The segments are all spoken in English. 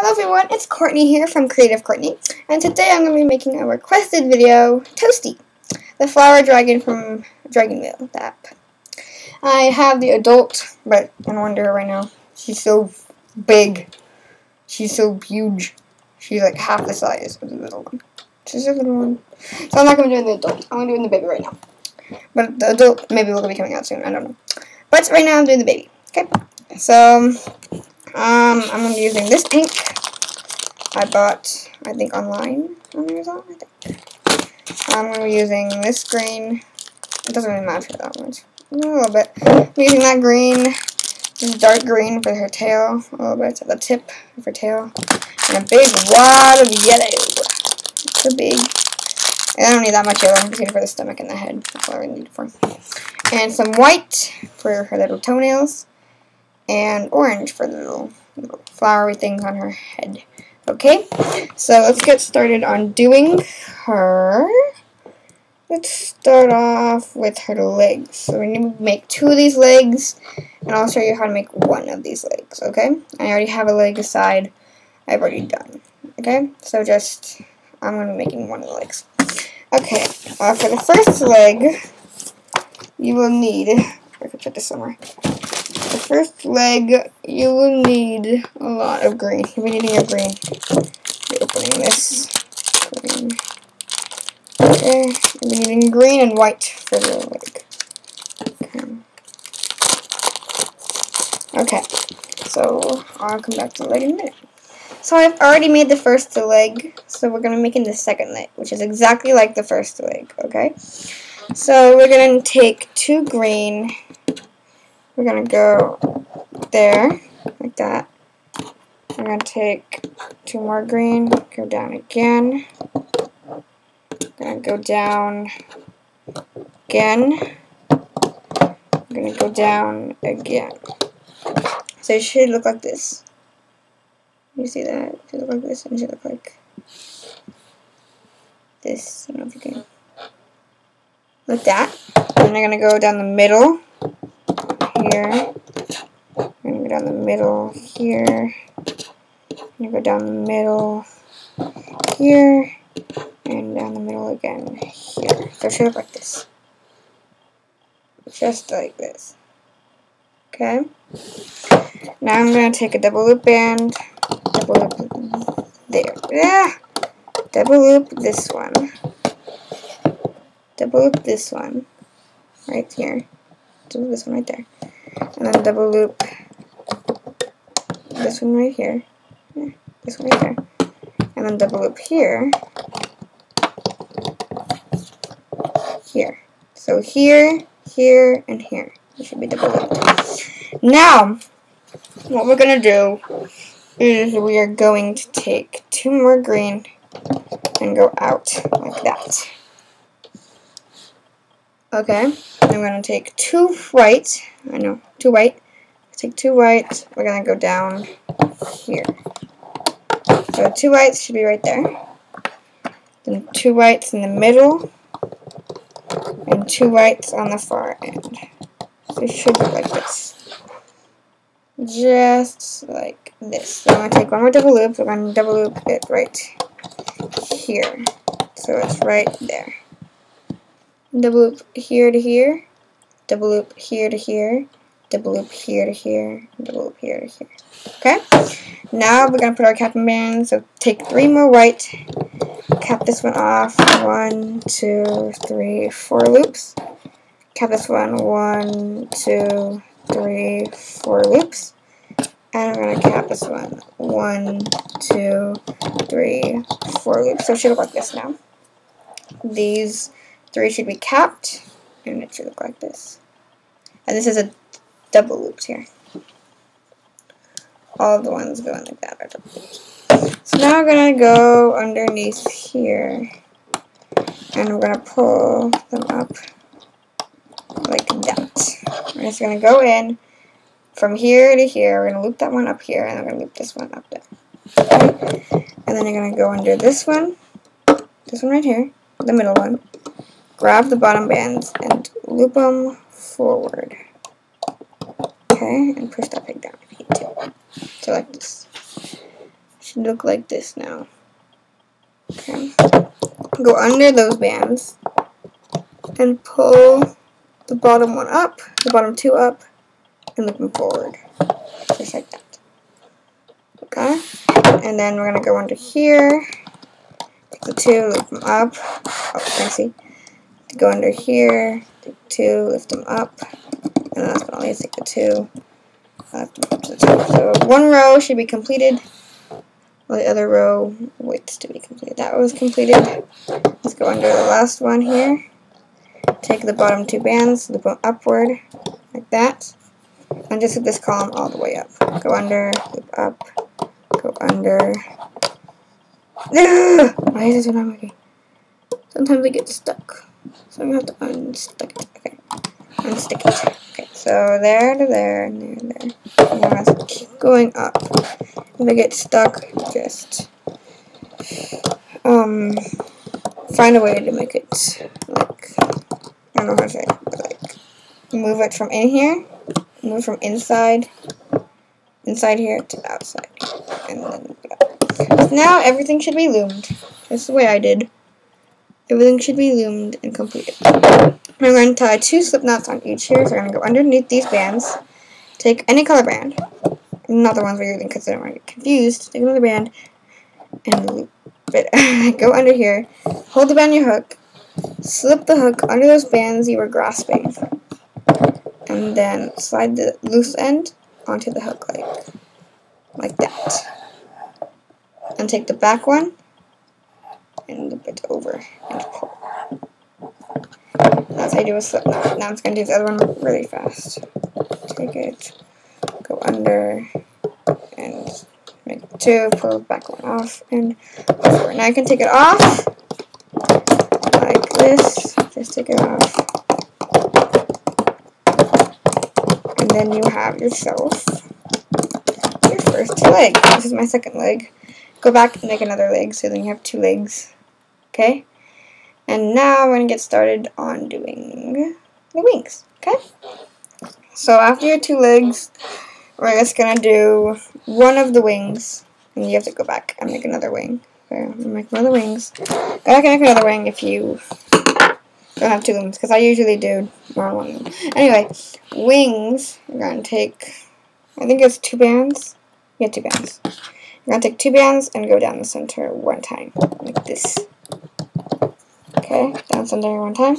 Hello everyone, it's Courtney here from Creative Courtney, and today I'm going to be making a requested video, Toasty, the flower dragon from DragonVale, the app. I have the adult, but I don't wonder right now. She's so big. She's so huge. She's like half the size of the little one. She's a little one. So I'm not going to do the adult. I'm going to do the baby right now. But the adult maybe will be coming out soon. I don't know. But right now I'm doing the baby. Okay. So um, I'm going to be using this ink. I bought, I think, online on Amazon, I think. I'm going to be using this green. It doesn't really matter that much. A little bit. I'm using that green. Dark green for her tail. A little bit at the tip of her tail. And a big wad of yellow. So big. I don't need that much yellow. I'm just for the stomach and the head. That's all I really need for. And some white for her little toenails and orange for the little, little flowery things on her head. Okay, so let's get started on doing her. Let's start off with her legs. So we need to make two of these legs, and I'll show you how to make one of these legs, okay? I already have a leg aside I've already done, okay? So just, I'm going to be making one of the legs. Okay, uh, for the first leg, you will need, I could put this somewhere the first leg, you will need a lot of green. You'll be needing a green. Be opening this. Green. Okay, you'll be needing green and white for the leg. Okay. Okay, so I'll come back to the leg in a minute. So I've already made the first leg, so we're going to make in the second leg, which is exactly like the first leg, okay? So we're going to take two green we're going to go there, like that. We're going to take two more green, go down again. Going to go down again. I'm going to go down again. So it should look like this. You see that? It should look like this, and it should look like this. I don't know if you can. Like that. And I'm going to go down the middle here. To go down the middle here. To go down the middle here. And down the middle again here. So it should look like this. Just like this. Okay. Now I'm going to take a double loop band. Double loop there. Yeah. Double loop this one. Double loop this one. Right here. Double this one right there and then double loop this one right here, yeah, this one right there, and then double loop here, here. So here, here, and here. It should be double looped. Now, what we're going to do is we are going to take two more green and go out like that. Okay, I'm going to take two white, I know, two white, take two white, we're going to go down here. So two whites should be right there, then two whites in the middle, and two whites on the far end. So it should look like this. Just like this. So I'm to take one more double loop, we're to double loop it right here. So it's right there double loop here to here, double loop here to here, double loop here to here, double loop here to here. Okay? Now we're going to put our capping band. So take three more white, cap this one off, one, two, three, four loops. Cap this one, one, two, three, four loops. And I'm going to cap this one, one, two, three, four loops. So it should look like this now. These Three should be capped, and it should look like this. And this is a double loops here. All the ones going like that are double loops. So now we're to go underneath here, and we're to pull them up like that. We're just to go in from here to here. We're to loop that one up here, and we're to loop this one up there. And then you're to go under this one, this one right here, the middle one, grab the bottom bands and loop them forward. Okay, and push that peg down if you need to. So like this. should look like this now. Okay. Go under those bands and pull the bottom one up, the bottom two up, and looking forward. Just like that. Okay? And then we're going to go under here, take the two, loop them up. Oh, fancy. Go under here, take two, lift them up. And last but not least, take the two, lift them up to the top. So one row should be completed. While the other row waits to be completed. That was completed. Let's go under the last one here. Take the bottom two bands, loop them upward, like that. And just loop this column all the way up. Go under, loop up, go under. Why is this not working? Sometimes I get stuck. So I'm gonna have to unstick it. Okay. Unstick it. Okay, so there to there and there and there. And I'm gonna keep going up. If I get stuck, just um find a way to make it like I don't know how to say it, but like move it from in here, move from inside, inside here to outside, and then so now everything should be loomed. That's the way I did. Everything should be loomed and completed. I'm going to tie two slip knots on each. Here, so I'm going to go underneath these bands, take any color band, not the ones we're using because I don't want to get confused, take another band, and loop it. go under here, hold the band your hook, slip the hook under those bands you were grasping, and then slide the loose end onto the hook like, like that. And take the back one, and loop it over and pull. That's how you do a slip knot. Now I'm going to do the other one really fast. Take it, go under, and make two, pull back one off, and. Now I can take it off, like this, just take it off. And then you have yourself your first leg. This is my second leg. Go back and make another leg, so then you have two legs. Okay? And now we're going to get started on doing the wings. Okay? So after your two legs, we're just going to do one of the wings. And you have to go back and make another wing. Okay, make the wings. Go back and make another wing if you don't have two wings. Because I usually do more one. Anyway, wings, we're going to take, I think it's two bands. Yeah, two bands. We're going to take two bands and go down the center one time. Like this. Okay, down center one time.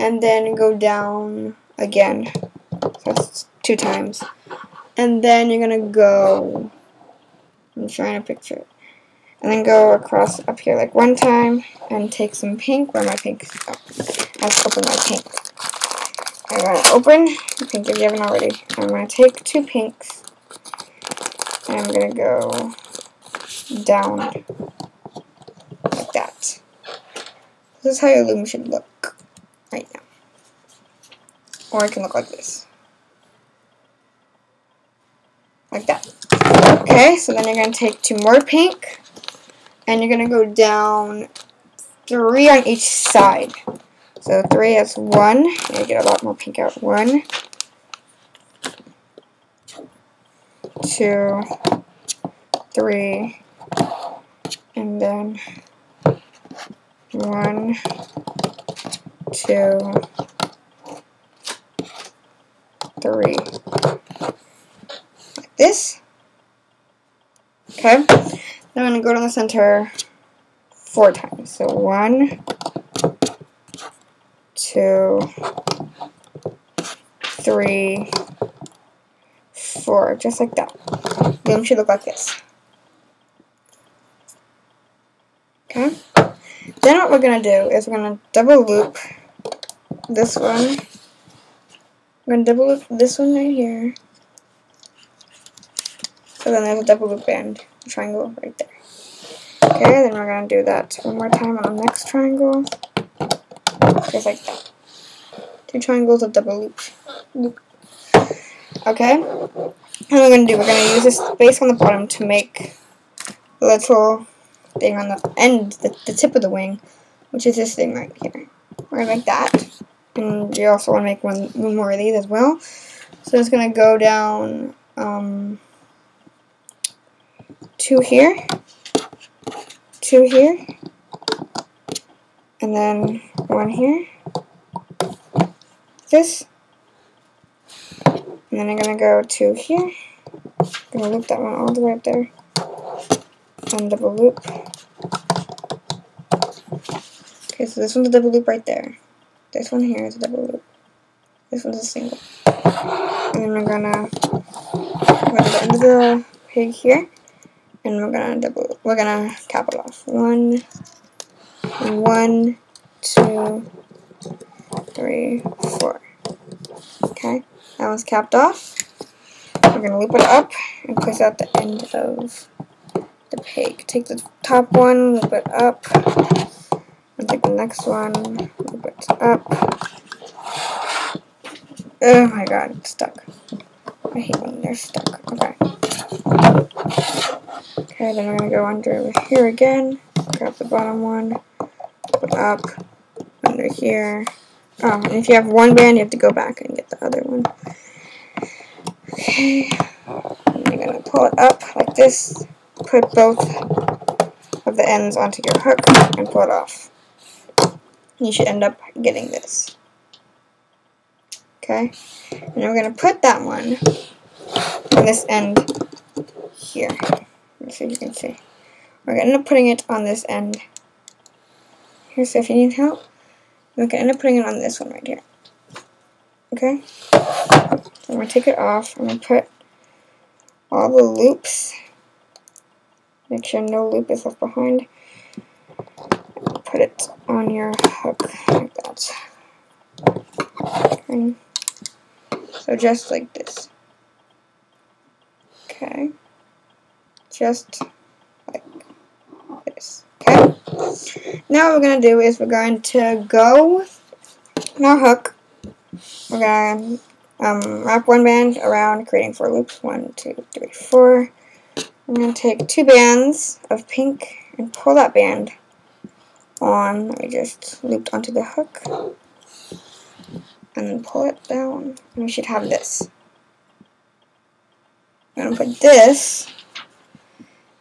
And then go down again. So that's two times. And then you're to go, I'm trying to picture it. And then go across up here like one time and take some pink. Where my pink? Oh, let's open my pink. I'm to open pink if you haven't already. I'm to take two pinks. And I'm to go down like that. This is how your loom should look right now. Or it can look like this. Like that. Okay, so then you're going to take two more pink. And you're going to go down three on each side. So three is one. You get a lot more pink out. One, two, three, and then one, two, three. Like this. Okay. Then I'm going to go to the center four times. So one, two, three, four. Just like that. The should look like this. Okay. Then what we're going to do is we're going to double loop this one. We're going to double loop this one right here. So then there's a double loop band triangle right there. Okay, then we're going to do that one more time on the next triangle. Just like that. Two triangles of double loop. loop. Okay, and we're going to do, we're going to use this space on the bottom to make little thing on the end, the, the tip of the wing, which is this thing right here. We're going to make that. And you also want to make one, one more of these as well. So it's going to go down, um, two here, two here, and then one here, this, and then I'm going to go to here, I'm going to loop that one all the way up there, and double loop. Okay, so this one's a double loop right there. This one here is a double loop. This one's a single. And then we're gonna go to the end of the pig here, and we're gonna double. We're gonna cap it off. One, one, two, three, four. Okay, that one's capped off. We're gonna loop it up and place it at the end of the pig. Take the top one, loop it up and take the next one, move it up. Oh my god, it's stuck. I hate when they're stuck. Okay. Okay, then we're gonna go under here again, grab the bottom one, put up, under here. Oh, and if you have one band, you have to go back and get the other one. Okay, you're gonna pull it up like this, put both of the ends onto your hook, and pull it off you should end up getting this. Okay, and we're going to put that one on this end here. If you can see. We're going to end up putting it on this end here, so if you need help, we're going to end up putting it on this one right here. Okay, so I'm going to take it off. I'm going to put all the loops. Make sure no loop is left behind put it on your hook like that. So just like this. Okay. Just like this. Okay. Now what we're going to do is we're going to go on our hook. We're going to um, wrap one band around, creating four loops. One, two, three, four. I'm going to take two bands of pink and pull that band on, I just looped onto the hook and then pull it down and we should have this. I'm going to put this,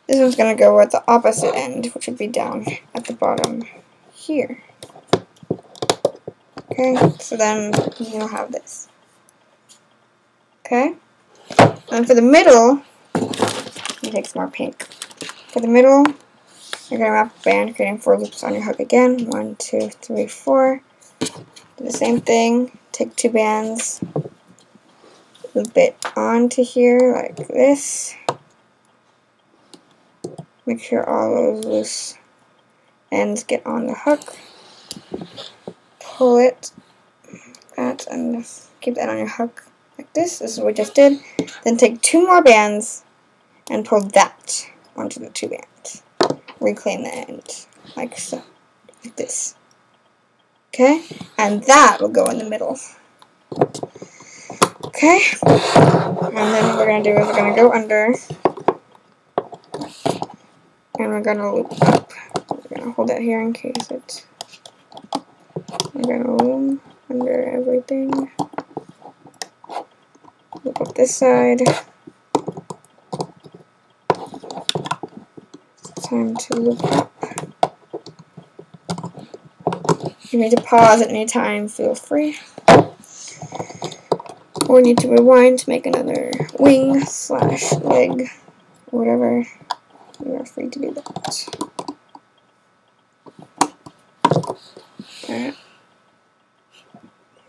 this one's going to go at the opposite end, which would be down at the bottom here. Okay, so then you'll have this. Okay, and for the middle, you take some more pink. For the middle, you're going to wrap a band, creating four loops on your hook again. One, two, three, four. Do the same thing. Take two bands, loop it onto here like this. Make sure all those loose ends get on the hook. Pull it, that, and keep that on your hook like this. This is what we just did. Then take two more bands and pull that onto the two bands reclaim the end, like so, like this. Okay, and that will go in the middle. Okay, and then what we're to do is we're to go under, and we're to loop up. We're to hold that here in case it's, we're to loop under everything. Loop up this side. Time to look up. You need to pause at any time, feel free. Or need to rewind to make another wing slash leg, whatever. You are free to do that.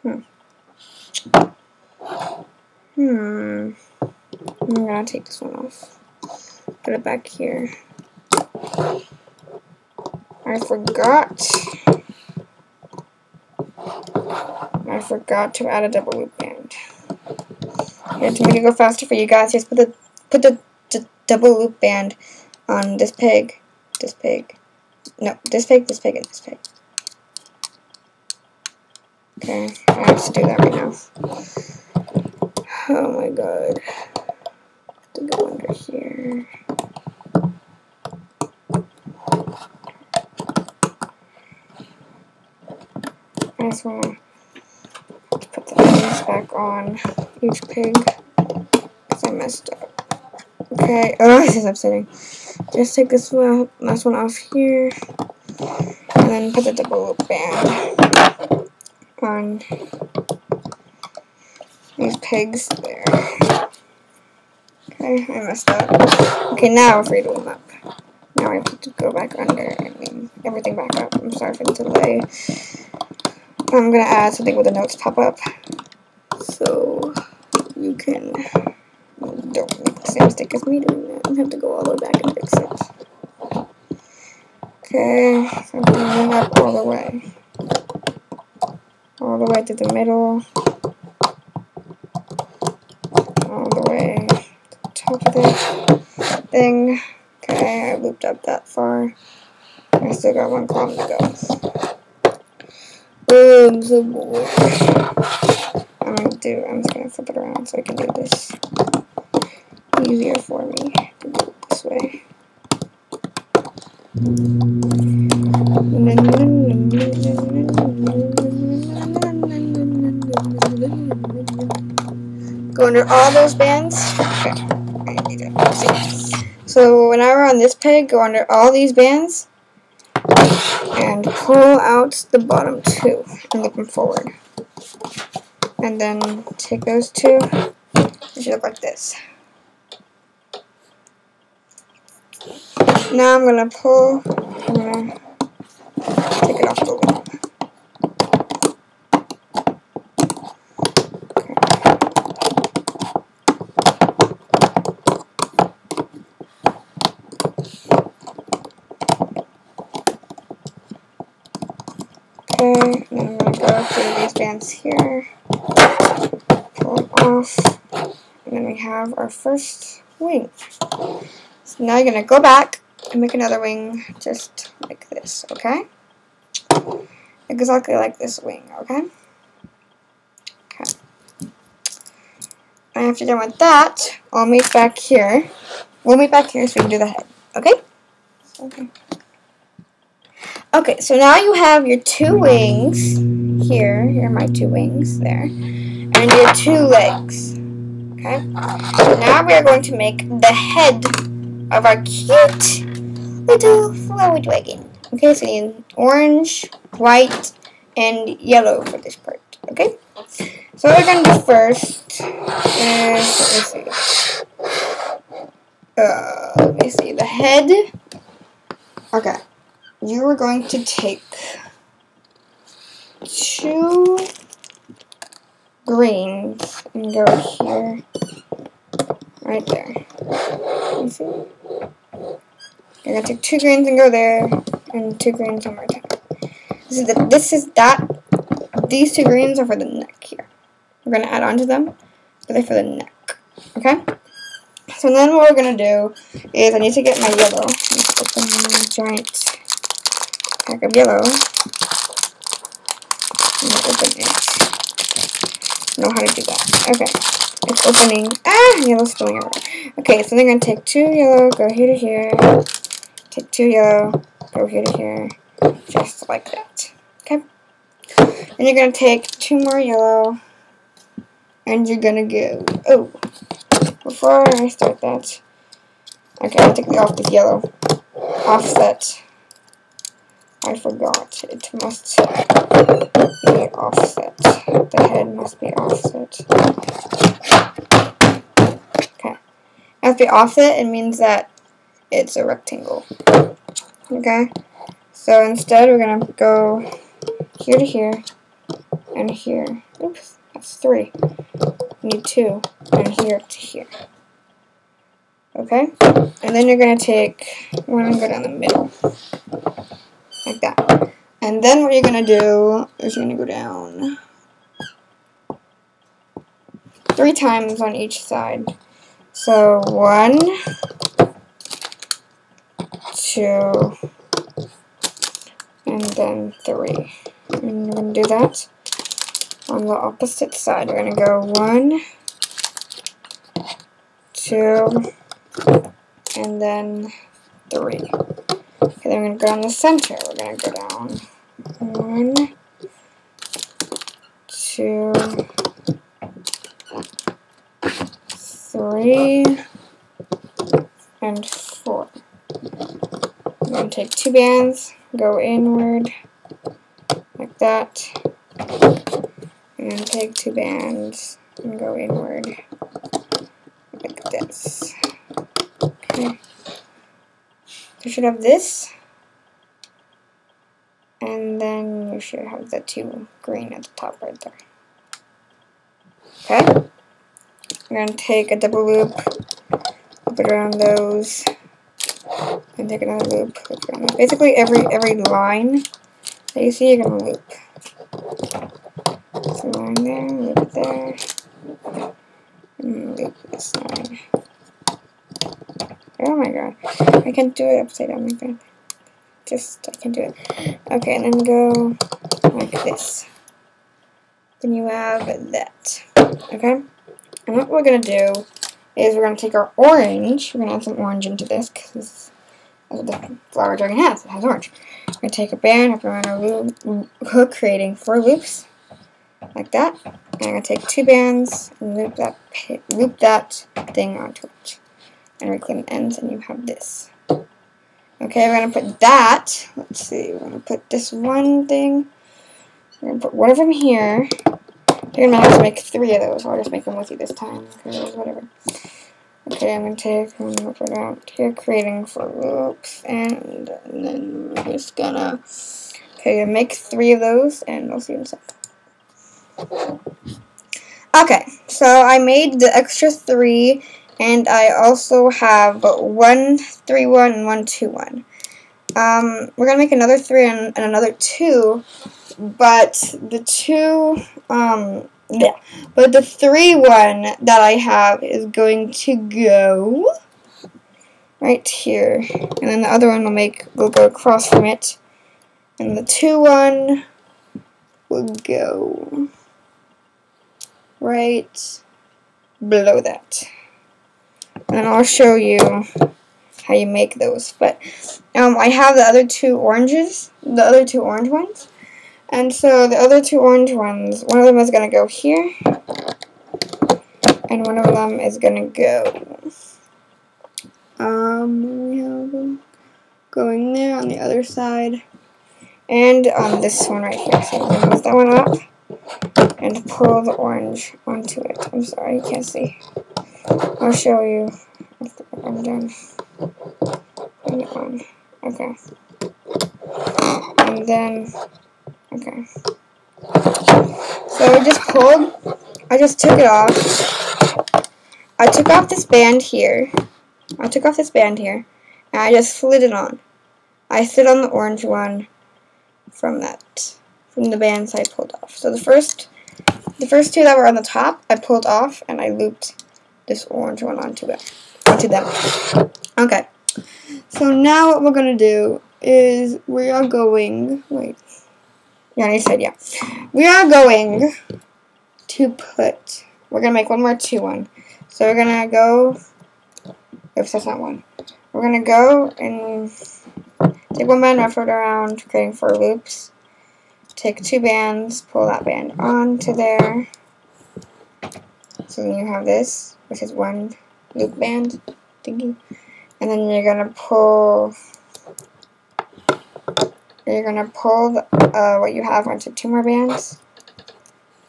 Hmm. Hmm. I'm gonna take this one off. Put it back here. I forgot. I forgot to add a double loop band. Here, to make it go faster for you guys, just put the put the, the double loop band on this pig, this pig, no, this pig, this pig, and this pig. Okay, I have to do that right now. Oh my god. I have to go under here. I put the ends back on each pig because I messed up Okay, oh, this is upsetting. Just take this one, last one off here, and then put the double band on these pigs there. Okay, I messed up. Okay, now free to warm up. Now I have to go back under and clean everything back up. I'm sorry for the delay. I'm gonna add something with the notes pop up. So you can don't make the same mistake as me doing that and have to go all the way back and fix it. Okay, so I'm bringing up all the way. All the way to the middle. All the way to the top of this thing. Okay, I looped up that far. I still got one column to go. I'm so. I'm gonna do, I'm just gonna flip it around so I can do this easier for me to do it this way. Go under all those bands. Okay. So whenever on this peg, go under all these bands and pull out the bottom two and look them forward. And then take those two. It should look like this. Now I'm gonna pull. I'm gonna take it off the loop. Okay, now I'm gonna go through here, pull them off, and then we have our first wing. So now you're gonna go back and make another wing just like this, okay? Exactly like this wing, okay? Okay. And after done with that, I'll meet back here. We'll meet back here so we can do the head, okay? Okay. Okay, so now you have your two wings here. Here are my two wings there. And your two legs. Okay? Now we are going to make the head of our cute little flower dragon. Okay, so you need orange, white, and yellow for this part. Okay? So we're going to do first is, let me see. Uh, let me see, the head. Okay you are going to take two greens and go here, right there. You see? You're gonna take two greens and go there, and two greens one more time. This is the, this is that. These two greens are for the neck here. We're gonna add on to them, but they're for the neck. Okay. So then what we're gonna do is I need to get my yellow. Open my giant pack of yellow. Open it. Know how to do that. Okay. It's opening. Ah! Yellow's spilling everywhere. Okay, so then I'm gonna take two yellow, go here to here. Take two yellow, go here to here. Just like that. Okay? And you're gonna take two more yellow. And you're gonna go. Oh. Before I start that. Okay, I'll take the off this yellow. Offset. I forgot. It must be offset. The head must be offset. Okay. If be offset, it means that it's a rectangle. Okay? So instead, we're going to go here to here and here. Oops, that's three. We need two. And here to here. Okay? And then you're going to take one and go down the middle like that. And then what you're going to do is you're going to go down three times on each side. So one, two, and then three. And you're to do that on the opposite side. Going to go one, two, and then three. Okay, then we're going to go down the center. We're going to go down one, two, three, and four. I'm going to take two bands, go inward, like that, and take two bands and go inward, like this. Okay. You should have this, and then you should have the two green at the top right there. Okay? Going to take a double loop, loop it around those, and take another loop, loop around those. Basically, every every line that you see, you're to loop. So line there, loop there, and loop this line. Oh my god, I can't do it upside down like that. Just, I can do it. Okay, and then go like this. Then you have that. Okay? And what we're going to do is we're going to take our orange. We're going to add some orange into this because that's what the flower dragon has. It has orange. We're going to take a band, wrap around our loop, hook, creating four loops like that. And I'm going to take two bands and loop that loop that thing onto it. And reclaim the ends, and you have this. Okay, we're going to put that. Let's see. We're going to put this one thing. We're going to put one of them here. You're going to have to make three of those. I'll just make them with you this time. Whatever. Okay, I'm going to take and put it out here, creating four loops. And, and then we're just going to... Okay, make three of those, and I'll see you in a sec. Okay, so I made the extra three and I also have one three one and one two one. Um, we're gonna make another three and, and another two, but the two, um, yeah, but the three one that I have is going to go right here, and then the other one will make will go across from it, and the two one will go right below that and I'll show you how you make those. But um, I have the other two oranges, the other two orange ones. And so the other two orange ones, one of them is going to go here. And one of them is going to go, um, we have them going there on the other side. And on this one right here. So I'm that one up and pull the orange onto it. I'm sorry, you can't see. I'll show you I'm done. On. Okay. And then, okay. So I just pulled, I just took it off. I took off this band here. I took off this band here. And I just slid it on. I slid on the orange one from that, from the bands I pulled off. So the first, the first two that were on the top, I pulled off and I looped this orange one onto it, onto them. Okay. So now what we're gonna do is we are going. Wait. Yeah, I said yeah. We are going to put. We're gonna make one more two one. So we're gonna go. Oops, that's not one. We're gonna go and take one band, wrap it around, creating four loops. Take two bands, pull that band onto there. So then you have this which is one loop band thingy. And then you're gonna pull you're gonna pull the, uh, what you have onto two more bands.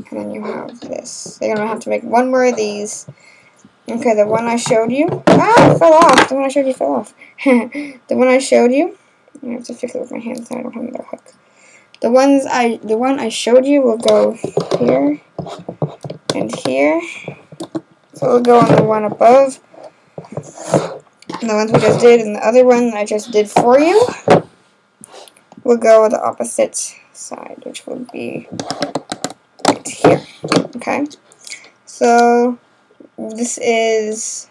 And then you have this. You're gonna have to make one more of these. Okay, the one I showed you. Ah, it fell off. The one I showed you fell off. the one I showed you. I have to fix it with my hands. So I don't have another hook. The ones I, the one I showed you will go here and here so we'll go on the one above. The ones we just did, and the other one I just did for you. We'll go the opposite side, which would be right here. Okay. So this is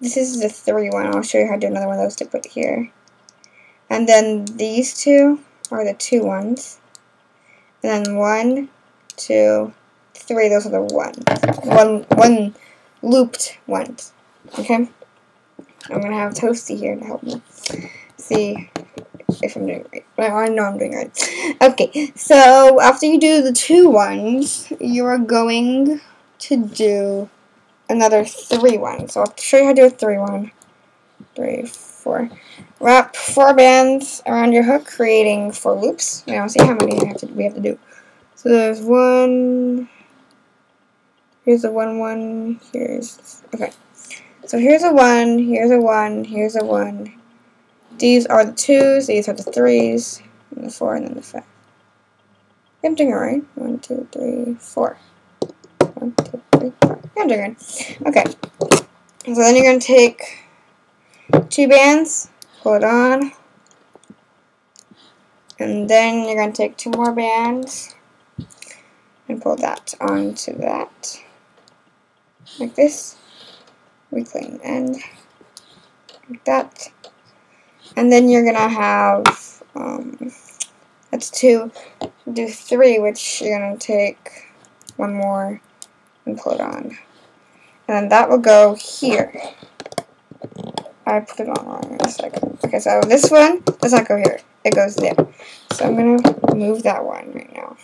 this is the three one. I'll show you how to do another one of those to put here. And then these two are the two ones. And then one, two, three, those are the ones. One, one looped ones. Okay? I'm to have Toasty here to help me see if I'm doing right. I know I'm doing right. Okay, so after you do the two ones, you are going to do another three ones. So I'll show you how to do a three one. three, four. Wrap four bands around your hook, creating four loops. Now see how many have to, we have to do. So there's one. Here's a one, one. Here's okay. So here's a one. Here's a one. Here's a one. These are the twos. These are the threes, and the four, and then the five. I'm doing it right. One, two, three, four. One, two, three, four. I'm doing it. Okay. So then you're going to take two bands, it on, and then you're going to take two more bands and pull that onto that, like this, reclaim end, like that, and then you're to have, um, that's two, do three, which you're to take one more and pull it on. And then that will go here. I put it on wrong in a second. Okay, so this one does not go here. It goes there. So I'm going to move that one right now.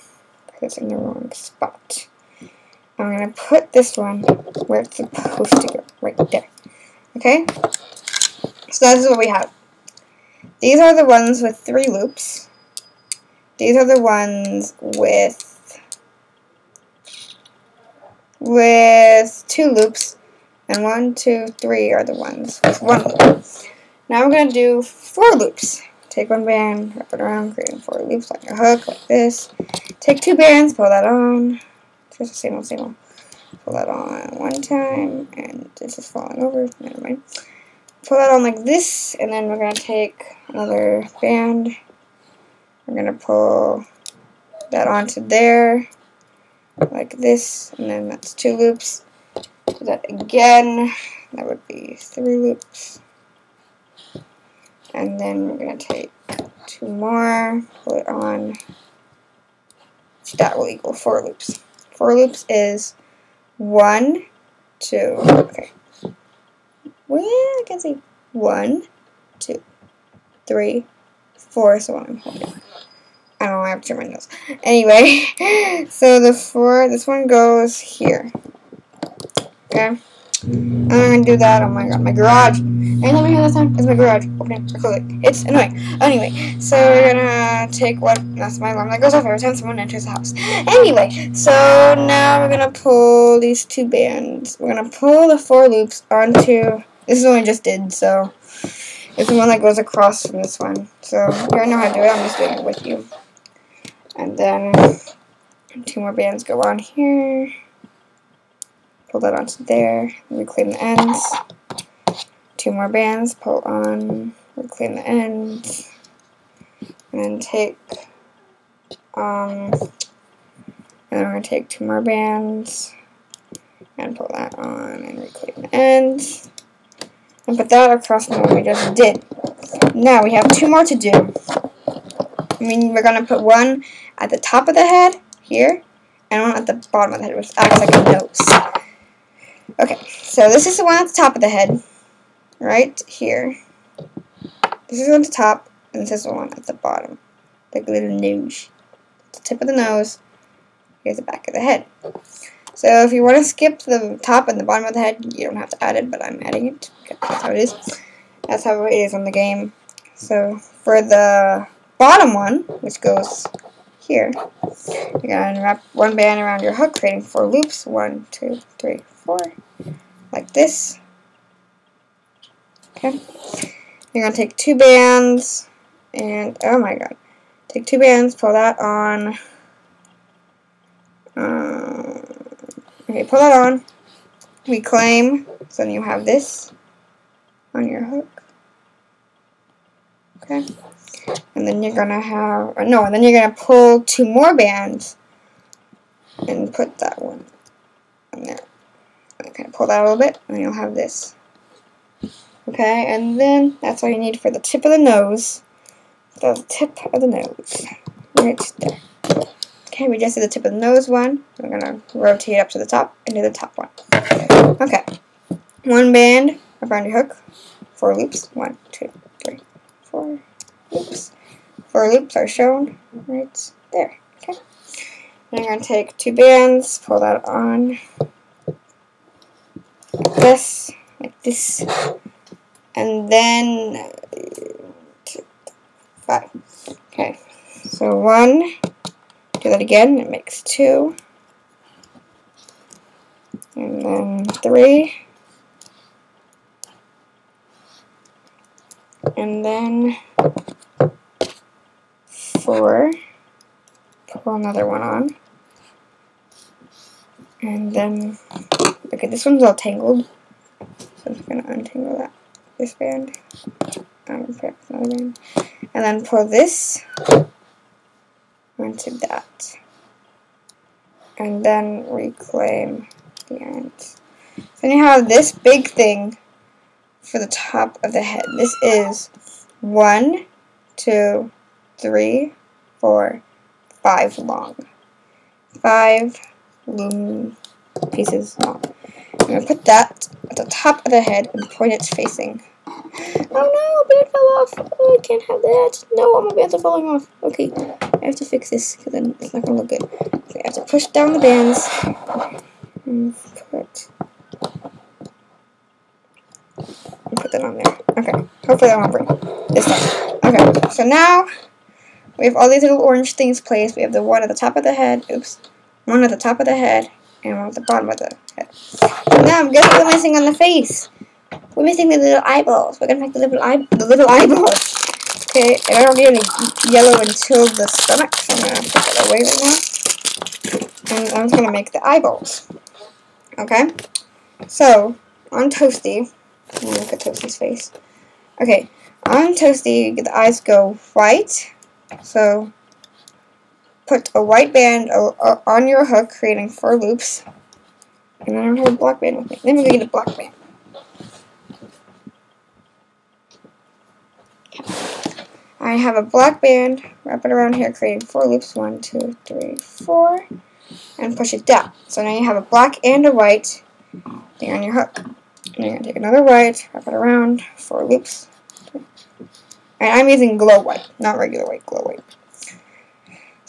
Because it's in the wrong spot. I'm going to put this one where it's supposed to go. Right there. Okay? So that's what we have. These are the ones with three loops. These are the ones with with two loops, and one, two, three are the ones with one loop. Now we're going to do four loops. Take one band, wrap it around, creating four loops on your hook, like this. Take two bands, pull that on. Just the same old, same old. Pull that on one time, and this is falling over. Never mind. Pull that on like this, and then we're going to take another band. We're going to pull that onto there like this, and then that's two loops. Do that again, that would be three loops. And then we're going to take two more, pull it on. That will equal four loops. Four loops is one, two, okay. Well, I can say one, two, three, four, so I'm holding. I don't know, I have my nose. Anyway, so the four, this one goes here. Okay? Mm, I'm gonna do that. Oh my god, my garage. Ain't let me hear that sound? It's my garage. Opening or closing. It's annoying. Anyway, so we're gonna take one. That's my alarm that goes off every time someone enters the house. Anyway, so now we're gonna pull these two bands. We're gonna pull the four loops onto. This is what I just did, so it's the one that goes across from this one. So you already know how to do it. I'm just doing it with you. And then two more bands go on here. Pull that onto there. Reclaim the ends. Two more bands, pull on, reclaim the ends. And then take, um, and then we're going to take two more bands and pull that on and reclaim the ends. And put that across from what we just did. Now we have two more to do. I mean, we're going to put one at the top of the head, here, and one at the bottom of the head, which acts like a nose. Okay, so this is the one at the top of the head, right here. This is on the top, and this is the one at the bottom, the little nose. The tip of the nose, here's the back of the head. So if you want to skip the top and the bottom of the head, you don't have to add it, but I'm adding it. That's how it is. That's how it is on the game. So for the bottom one, which goes here. You're going to wrap one band around your hook, creating four loops. One, two, three, four. Like this. Okay. You're going to take two bands, and, oh my god. Take two bands, pull that on. Um, okay, pull that on. Reclaim. So then you have this on your hook. Okay and then you're gonna have no and then you're gonna pull two more bands and put that one on there okay pull that a little bit and you'll have this. Okay and then that's all you need for the tip of the nose. The tip of the nose. Right there. Okay we just did the tip of the nose one. We're gonna rotate up to the top and do the top one. Okay. One band around your hook four loops. One two three four loops. Four loops are shown right there. Okay. And I'm going to take two bands, pull that on this, like this, and then five. Okay, so one, do that again, it makes two, and then three, and then four, pull another one on, and then, okay, this one's all tangled, so I'm just to untangle that, this band, um, another band, and then pull this onto that, and then reclaim the ends. Then you have this big thing for the top of the head. This is one, two, three, four, five long. Five loom pieces long. I'm going to put that at the top of the head and point its facing. Oh no, band fell off. Oh, I can't have that. No, all my bands are falling off. Okay, I have to fix this because then it's not going to look good. Okay, I have to push down the bands and put, and put that on there. Okay, hopefully that won't break this time. Okay, so now we have all these little orange things placed. We have the one at the top of the head. Oops. One at the top of the head. And one the bottom of the head. Now, guess what we're missing on the face? We're missing the little eyeballs. We're gonna make the little eye the little eyeballs. Okay, and I don't need any yellow until the stomach, so I'm gonna put that away right now. And I'm just gonna make the eyeballs. Okay? So, on Toasty, look at Toasty's face. Okay, on Toasty, the eyes go white, so put a white band uh, uh, on your hook, creating four loops. And I don't have a black band with me. Let me get a black band. I have a black band, wrap it around here, creating four loops. One, two, three, four. And push it down. So now you have a black and a white thing on your hook. And you're going to take another white, wrap it around, four loops. And I'm using glow white, not regular white, glow white.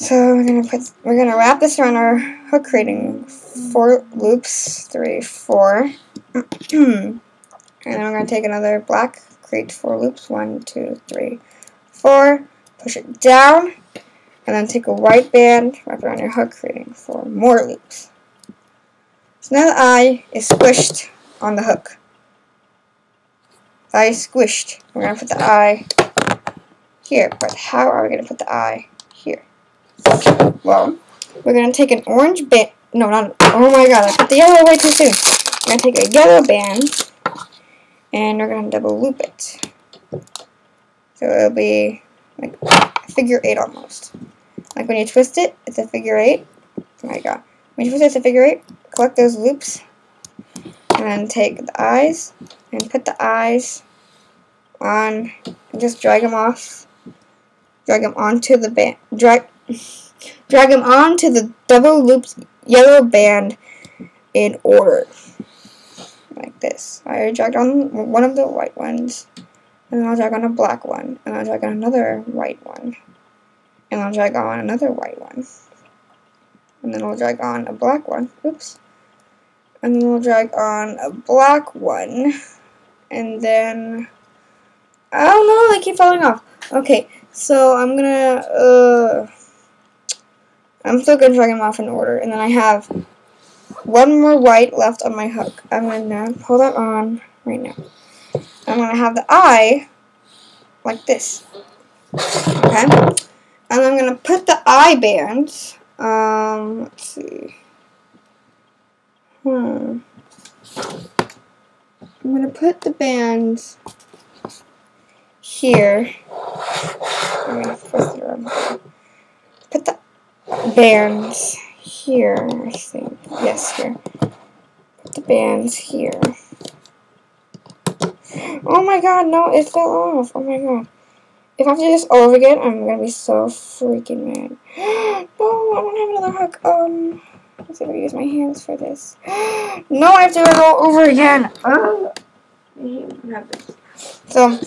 So we're gonna put we're gonna wrap this around our hook creating four loops, three, four. and then we're gonna take another black, create four loops, one, two, three, four, push it down, and then take a white band, wrap around your hook, creating four more loops. So now the eye is squished on the hook. The eye is squished. We're gonna put the eye here, but how are we going to put the eye? Well, we're going to take an orange band, no, not, oh my god, I put the yellow way too soon. We're going to take a yellow band, and we're going to double loop it. So it'll be like a figure eight almost. Like when you twist it, it's a figure eight. Oh my god. When you twist it, it's a figure eight. Collect those loops, and then take the eyes, and put the eyes on, just drag them off drag them onto the band, drag, drag them onto the double looped yellow band in order. Like this. I dragged on one of the white ones, and then I'll drag on a black one, and I'll drag on another white one, and I'll drag on another white one, and then I'll drag on a black one, oops, and then I'll drag on a black one, and then, I don't know, they keep falling off. Okay, so I'm gonna, uh, I'm still gonna drag them off in order. And then I have one more white left on my hook. I'm gonna pull that on right now. I'm gonna have the eye like this. Okay? And I'm gonna put the eye bands, um, let's see. Hmm. I'm gonna put the bands here. I'm gonna. Put the bands here, I think. Yes, here. Put the bands here. Oh my god, no, it fell off. Oh my god. If I have to do this all over again, I'm gonna be so freaking mad. no, I don't have another hook. Um, let's see if I use my hands for this. no, I have to do it all over again. Oh. So,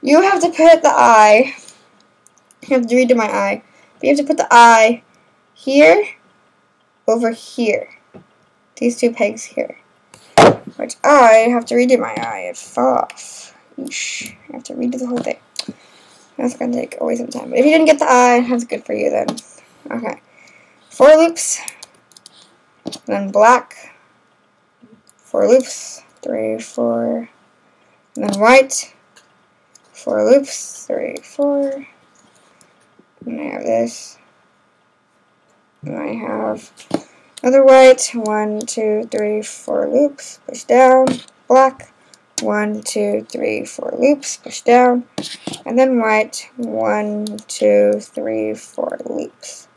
you have to put the eye. You have to redo my eye. You have to put the eye here over here. These two pegs here. Which I have to redo my eye. It fell off. Eesh, I have to redo the whole thing. That's gonna take away some time. But if you didn't get the eye, that's good for you then. Okay. Four loops. Then black. Four loops. Three, four. And then white. Four loops. Three, four. And I have this. And I have another white. One, two, three, four loops. Push down. Black. One, two, three, four loops. Push down. And then white. One, two, three, four loops.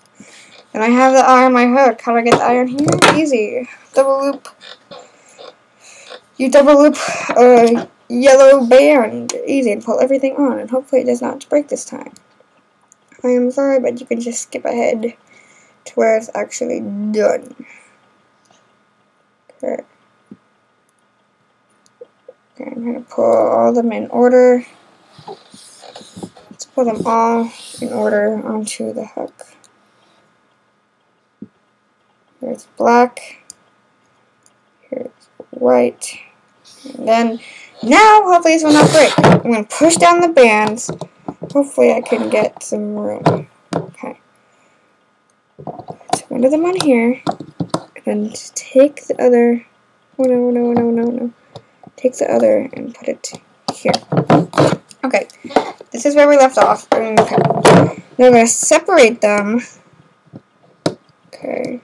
And I have the eye on my hook. How do I get the eye on here? Easy. Double loop. You double loop a yellow band. Easy. And pull everything on. And hopefully it does not break this time. I am sorry, but you can just skip ahead to where it's actually done. Okay. Okay, I'm going to pull all of them in order. Let's pull them all in order onto the hook. Here's black. Here's white. And then, now, hopefully this will not break. I'm going to push down the bands. Hopefully I can get some room. Okay. So one of them on here. And take the other. Oh no, no, no, no, no. Take the other and put it here. Okay. This is where we left off. Mm, okay. Now I'm going to separate them. Okay.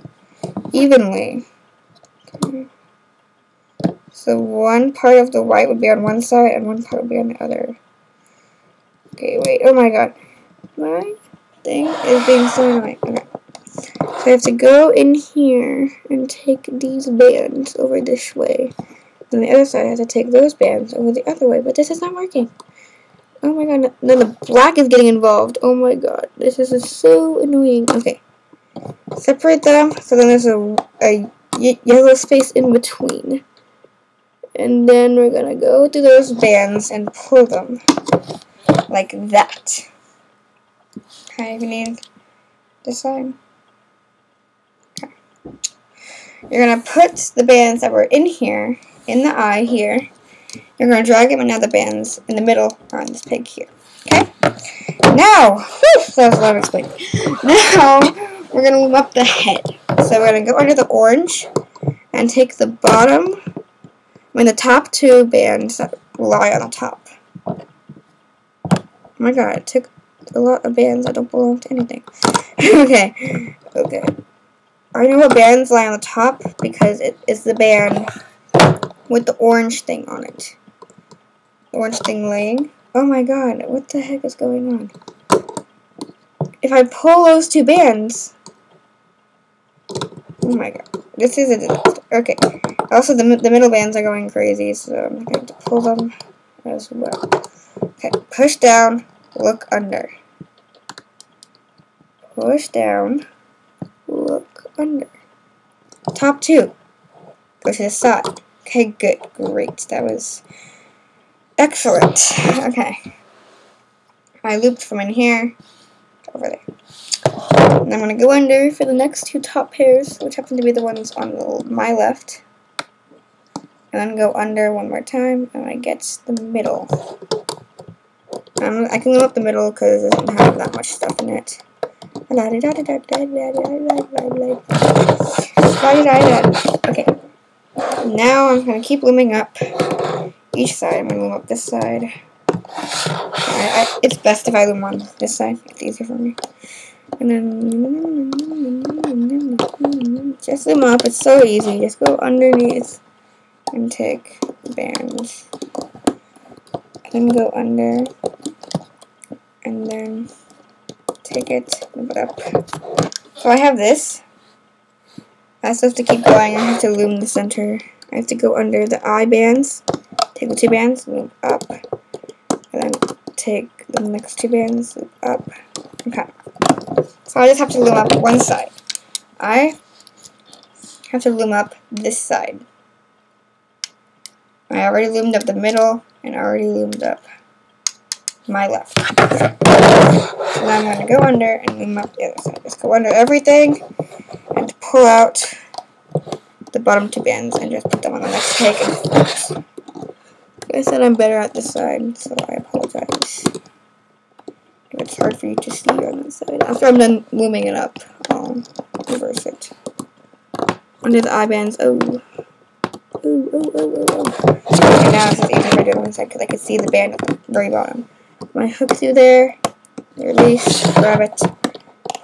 Evenly. Okay. So one part of the white would be on one side and one part would be on the other. Okay, wait. Oh my god. My thing is being so annoying. Okay. So I have to go in here and take these bands over this way. And the other side I have to take those bands over the other way. But this is not working. Oh my god. Then the black is getting involved. Oh my god. This is so annoying. Okay. Separate them. So then there's a, a yellow space in between. And then we're going to go to those bands and pull them like that. Okay, we need this side. Okay. You're going to put the bands that were in here, in the eye here. You're going to drag them Now the bands in the middle are on this pig here. Okay? Now, whew, that was a lot of explaining. Now, we're going to move up the head. So we're going to go under the orange and take the bottom I mean the top two bands that lie on the top. Oh my god, it took a lot of bands that don't belong to anything. okay, okay. I know what bands lie on the top because it is the band with the orange thing on it. orange thing laying. Oh my god, what the heck is going on? If I pull those two bands... Oh my god. This is a disaster. Okay. Also, the, the middle bands are going crazy, so I'm going to pull them as well. Okay, push down, look under. Push down, look under. Top two. Go to the side. Okay, good. Great. That was excellent. Okay. I looped from in here over there. And I'm going to go under for the next two top pairs, which happen to be the ones on my left. And then go under one more time, and I get the middle. Um, I can go up the middle because it doesn't have that much stuff in it. Okay. Now I'm going to keep looming up each side. I'm going to loom up this side. I, I, it's best if I loom on this side. It's easier for me. And then just zoom up. It's so easy. Just go underneath and take bands. And then go under and then take it move it up. So I have this. I still have to keep going. I have to loom the center. I have to go under the eye bands, take the two bands, move up, and then take the next two bands, move up. Okay. So I just have to loom up one side. I have to loom up this side. I already loomed up the middle and already loomed up my left. So I'm going to go under and loom up the other side. Just go under everything and pull out the bottom two bands and just put them on the next peg Like I said, I'm better at this side, so I apologize. It's hard for you to see on this side. After I'm done looming it up, I'll reverse it. Under the eye bands, oh. Ooh, ooh, ooh, ooh, ooh. And now it's easier I do it on the side because I can see the band at the very bottom. My hook through there, release, grab it,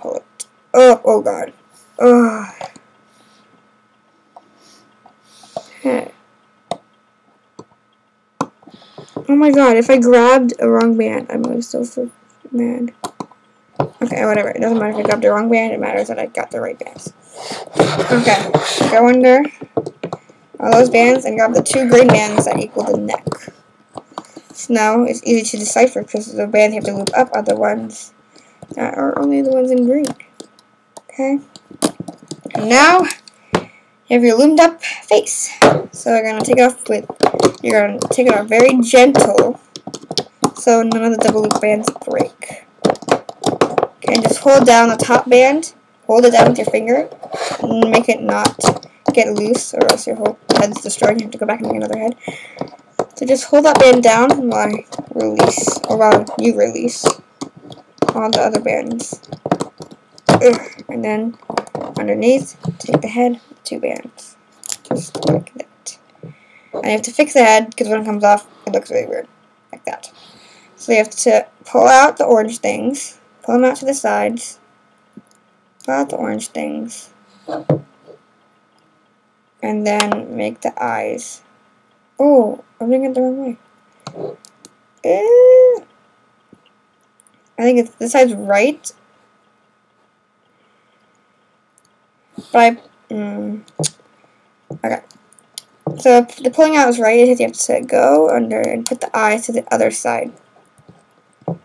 pull it. Oh, oh god. Oh. Okay. Oh my god, if I grabbed a wrong band, I'm so so mad. Okay, whatever. It doesn't matter if I grabbed the wrong band, it matters that I got the right bands. Okay, go under all those bands and grab the two green bands that equal the neck. Now it's easy to decipher because the band have to loop up are the ones that are only the ones in green. Okay? And now you have your loomed up face. So you're gonna take off with you're gonna take it off very gentle so none of the double loop bands break. Okay, just hold down the top band, hold it down with your finger, and make it not get loose or else your whole head's destroyed and you have to go back and make another head. So just hold that band down while I release, or while you release all the other bands. Ugh. And then underneath, take the head, two bands. Just like that. And you have to fix the head because when it comes off, it looks really weird. Like that. So you have to pull out the orange things, pull them out to the sides, pull out the orange things, and then make the eyes. Oh, I'm doing it the wrong way. Eh. I think it's this side's right. But I, mm, okay. So the pulling out is right. You have to go under and put the eye to the other side. So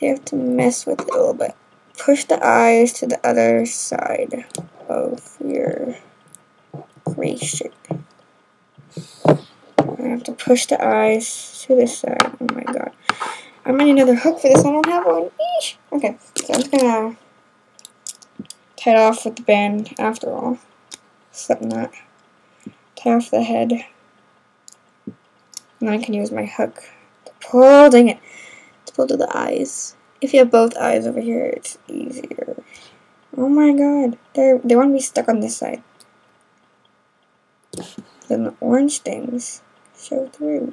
you have to mess with it a little bit. Push the eyes to the other side of your creation. I have to push the eyes to this side. Oh my god. I might need another hook for this. I don't have one. Eesh. Okay, so I'm just gonna tie it off with the band after all. Slip that. Tie off the head. And I can use my hook to pull, dang it, to pull to the eyes. If you have both eyes over here, it's easier. Oh my god, they they want to be stuck on this side. Then the orange things show through.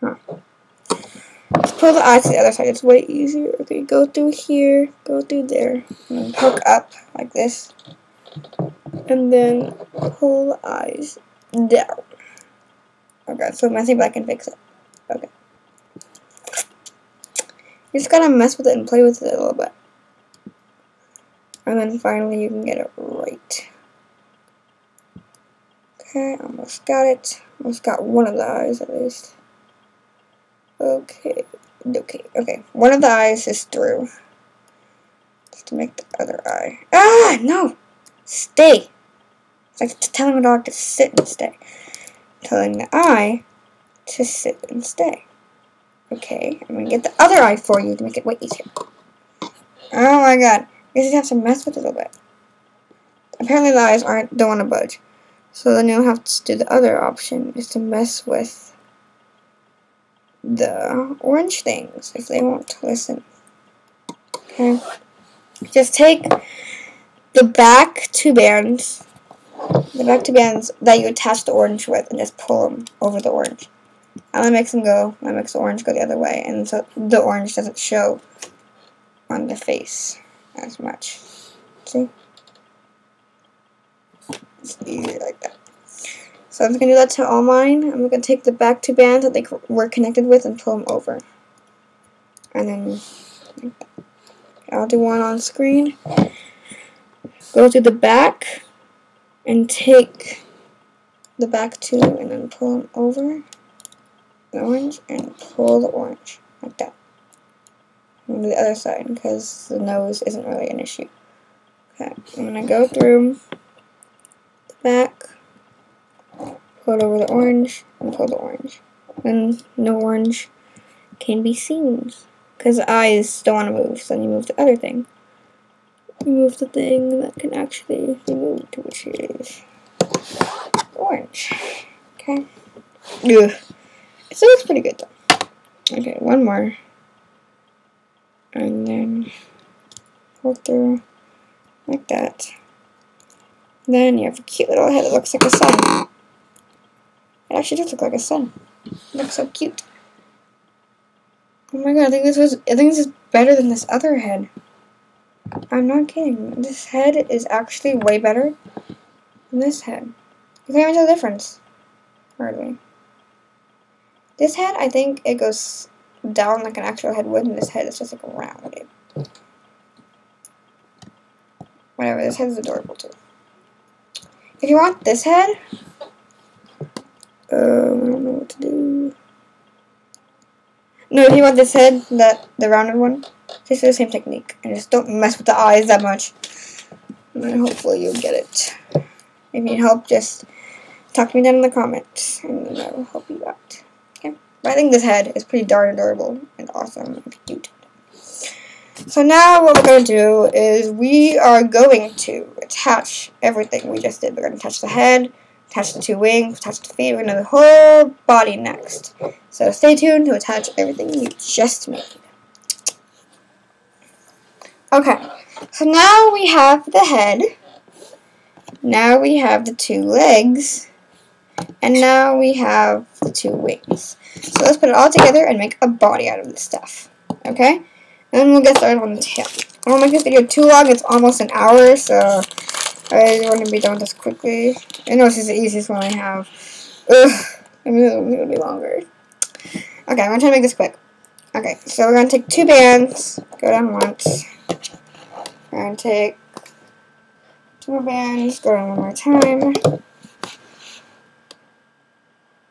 Huh. Let's pull the eye to the other side. It's way easier. Okay, go through here, go through there, and hook up like this. And then pull the eyes down. Okay, so messy, but I can fix it. Okay. You just gotta mess with it and play with it a little bit. And then finally you can get it. Okay, almost got it. Almost got one of the eyes at least. Okay, okay, okay. One of the eyes is through. Just to make the other eye. Ah, no! Stay! It's like telling a dog to sit and stay. Telling the eye to sit and stay. Okay, I'm gonna get the other eye for you to make it way easier. Oh my god. You just have to mess with it a little bit. Apparently the eyes aren't don't want to budge. So then you'll have to do the other option is to mess with the orange things if they won't listen. Okay. Just take the back two bands, the back two bands that you attach the orange with, and just pull them over the orange. And that makes them go, that makes the orange go the other way, and so the orange doesn't show on the face as much. See? Like that. So I'm going to do that to all mine. I'm going to take the back two bands that they were connected with and pull them over. And then I'll do one on screen. Go to the back and take the back two and then pull them over the orange and pull the orange like that. And the other side because the nose isn't really an issue. Okay, I'm going to go through back, pull it over the orange, and pull the orange. And no orange can be seen because the eyes don't want to move, so then you move the other thing. You move the thing that can actually be moved, which is orange. Okay. Ugh. It still looks pretty good though. Okay, one more. And then pull through like that. Then you have a cute little head that looks like a sun. It actually does look like a sun. It looks so cute. Oh my god, I think this was I think this is better than this other head. I'm not kidding. This head is actually way better than this head. You can't even tell the difference. Hardly. This head, I think it goes down like an actual head would, and this head is just like rounded. Whatever, this head is adorable too. If you want this head, um, I don't know what to do. No, if you want this head, that the rounded one, just do the same technique. And just don't mess with the eyes that much. And hopefully you'll get it. If you need help, just talk to me down in the comments. And then I will help you out. Okay? But I think this head is pretty darn adorable and awesome and cute. So now what we're going to do is we are going to attach everything we just did. We're going to attach the head, attach the two wings, attach the feet. We're going to do the whole body next. So stay tuned to attach everything you just made. Okay, so now we have the head. Now we have the two legs. And now we have the two wings. So let's put it all together and make a body out of this stuff. Okay? Um, and we'll get started on the tail. I don't make this video too long. It's almost an hour, so I want to be done with this quickly. I know this is the easiest one I have. Ugh. I mean, to be longer. Okay, I'm going to try to make this quick. Okay, so we're going to take two bands, go down once. We're going to take two more bands, go down one more time.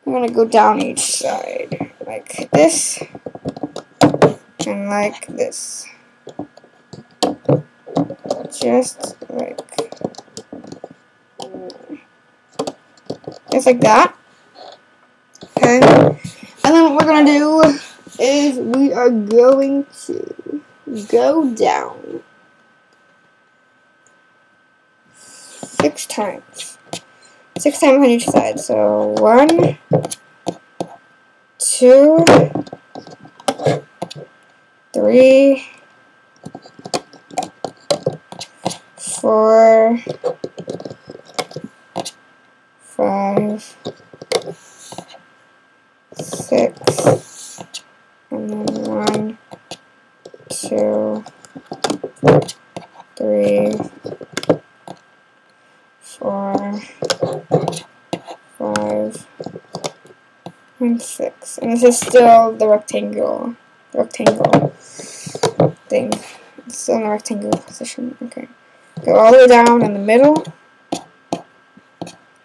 I'm going to go down each side, like this, and like this. Just like, just like that. Okay, and then what we're going to do is we are going to go down six times. Six times on each side. So one, two, three, four, five, six, and then one, two, three, four, five, and six. And this is still the rectangle, rectangle thing. It's still in the rectangular position. Okay. Go all the way down in the middle.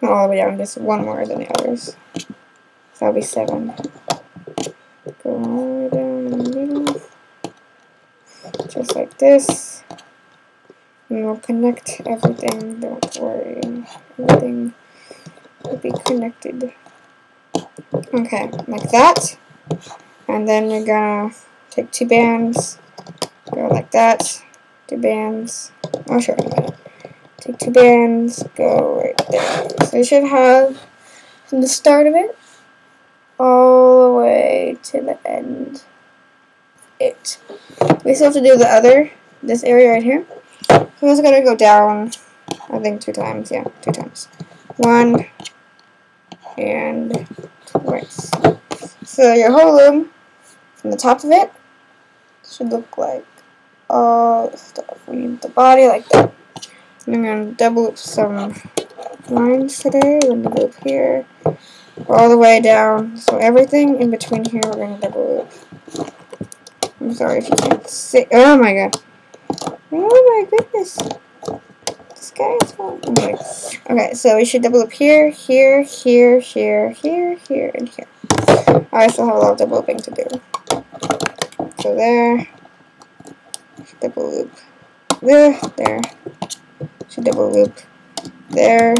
Not all the way down, just one more than the others. So that'll be seven. Go all the way down in the middle. Just like this. And we'll connect everything, don't worry. Everything will be connected. Okay, like that. And then you're gonna take two bands, go like that, two bands. A minute. Take two bands, go right there. So you should have from the start of it all the way to the end. It. We still have to do the other, this area right here. So we're just gonna go down, I think two times, yeah, two times. One and twice. So your whole loom, from the top of it, should look like uh, all the. The body like that. And I'm gonna double up some lines today. We're gonna loop here, all the way down. So everything in between here, we're gonna double loop. I'm sorry if you can't see. Oh my god. Oh my goodness. This guy is fun. Okay. Okay, so we should double up here, here, here, here, here, here, and here. I still have a lot of double looping to do. So there. Double loop. There, there. Should double loop. There.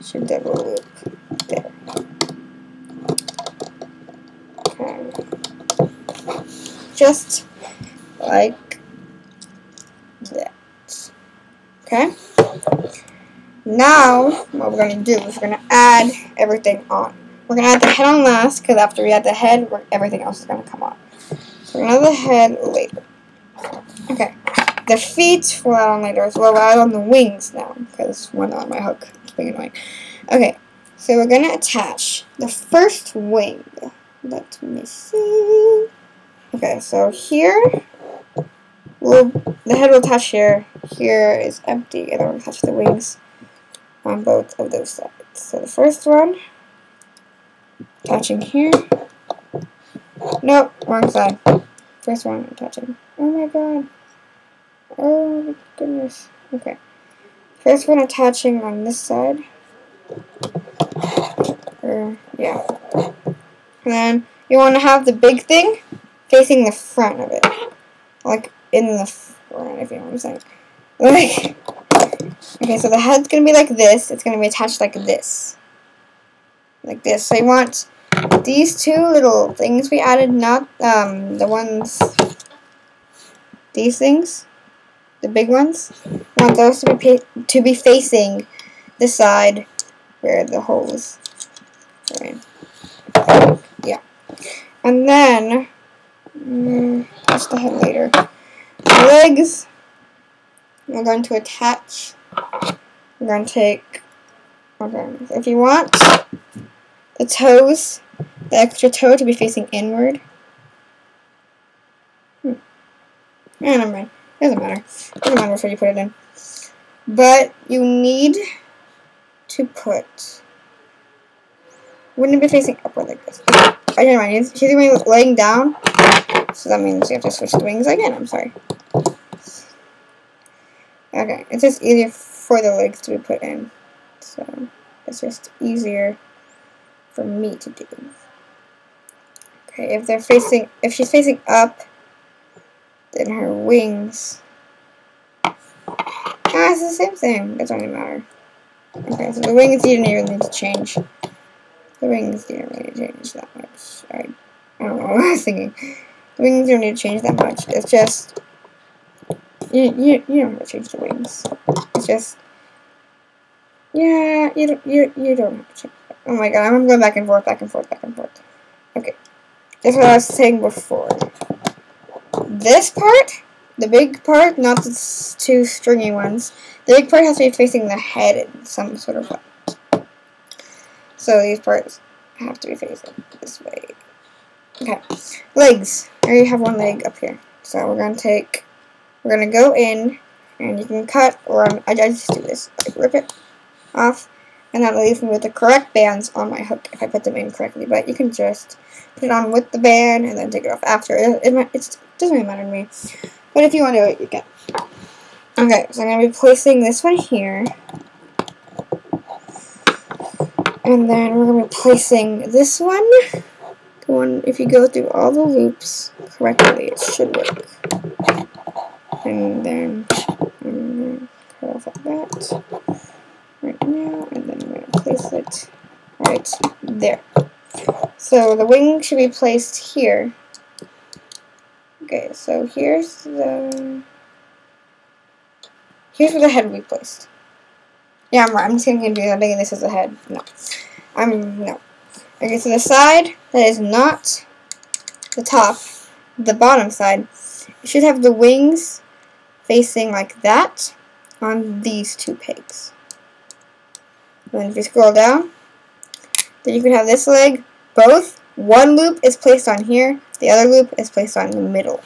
Should double loop. There. Okay. Just like that. Okay? Now, what we're going to do is we're going to add add everything on. We're going to add the head on last, because after we add the head, everything else is going to come on. So the head later. Okay. The feet we'll add on later as well. We'll add on the wings now, because one on my hook. It's being annoying. Okay, so we're to attach the first wing. Let me see. Okay, so here, we'll, the head will attach here. Here is empty, and then we'll attach the wings on both of those sides. So the first one, attaching here. Nope, wrong side. First one attaching. Oh my god. Oh my goodness. Okay. First one attaching on this side. Or, yeah. And then you want to have the big thing facing the front of it. Like, in the front, if you know what I'm saying. Like, okay, so the head's going to be like this. It's going to be attached like this. Like this. So you want these two little things we added, not um, the ones, these things, the big ones. Want those to be to be facing the side where the holes are Yeah. And then, mm, the head later. The legs, we're going to attach. We're going to take, okay, if you want the toes, the extra toe to be facing inward. Hmm. Yeah, never mind. Doesn't matter. Doesn't matter where you put it in. But you need to put. Wouldn't it be facing upward like this? I don't mind. She's going laying down, so that means you have to switch the wings again. I'm sorry. Okay, it's just easier for the legs to be put in, so it's just easier for me to do. Okay, if they're facing, if she's facing up, then her wings. Ah, it's the same thing. It doesn't really matter. Okay, so the wings didn't even need to change. The wings didn't really change that much. I, I don't know what I was thinking. The wings don't need to change that much. It's just you you you don't have to change the wings. It's just yeah, you don't you you don't have to change. Oh my god, I'm going back and forth, back and forth, back and forth. Okay. That's what I was saying before. This part, the big part, not the two stringy ones, the big part has to be facing the head in some sort of way. So these parts have to be facing this way. Okay. Legs. I already have one leg up here. So we're to take, we're to go in, and you can cut, or I'm, I just do this. Like rip it off and that'll leave me with the correct bands on my hook if I put them in correctly. But you can just put it on with the band and then take it off after. It, it, it doesn't really matter to me. But if you want to do it, you can. Okay, so I'm going to be placing this one here. And then we're going to be placing this one. The one, if you go through all the loops correctly, it should work. And then, cut off like that right now, and then I'm going to place it right there. So the wing should be placed here. Okay, so here's the here's where the head will be placed. Yeah, I'm. I'm just gonna do that. Thinking this is the head. No, I'm no. Okay, so the side that is not the top, the bottom side, should have the wings facing like that on these two pegs. And then if you scroll down, then you can have this leg. Both, one loop is placed on here, the other loop is placed on the middle.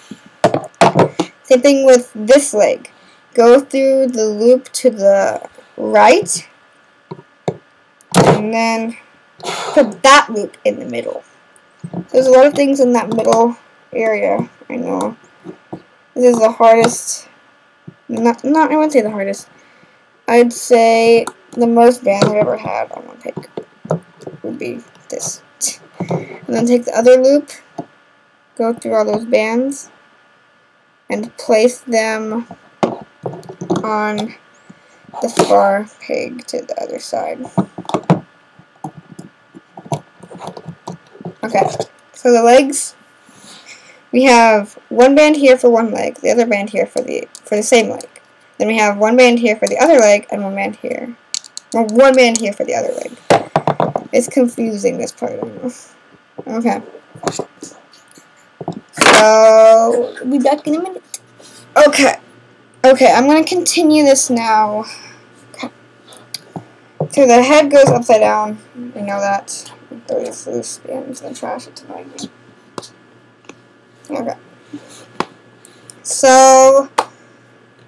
Same thing with this leg. Go through the loop to the right, and then put that loop in the middle. There's a lot of things in that middle area, I know. This is the hardest, not, not I wouldn't say the hardest. I'd say the most band I've ever had on one pick would be this. And then take the other loop, go through all those bands, and place them on the far peg to the other side. Okay, so the legs, we have one band here for one leg, the other band here for the for the same leg. Then we have one band here for the other leg, and one band here. One man here for the other leg. It's confusing, this part, Okay. So, we'll be back in a minute. Okay. Okay, I'm to continue this now. So the head goes upside down. We know that. Throw these loose bands in the trash. It's annoying Okay. So,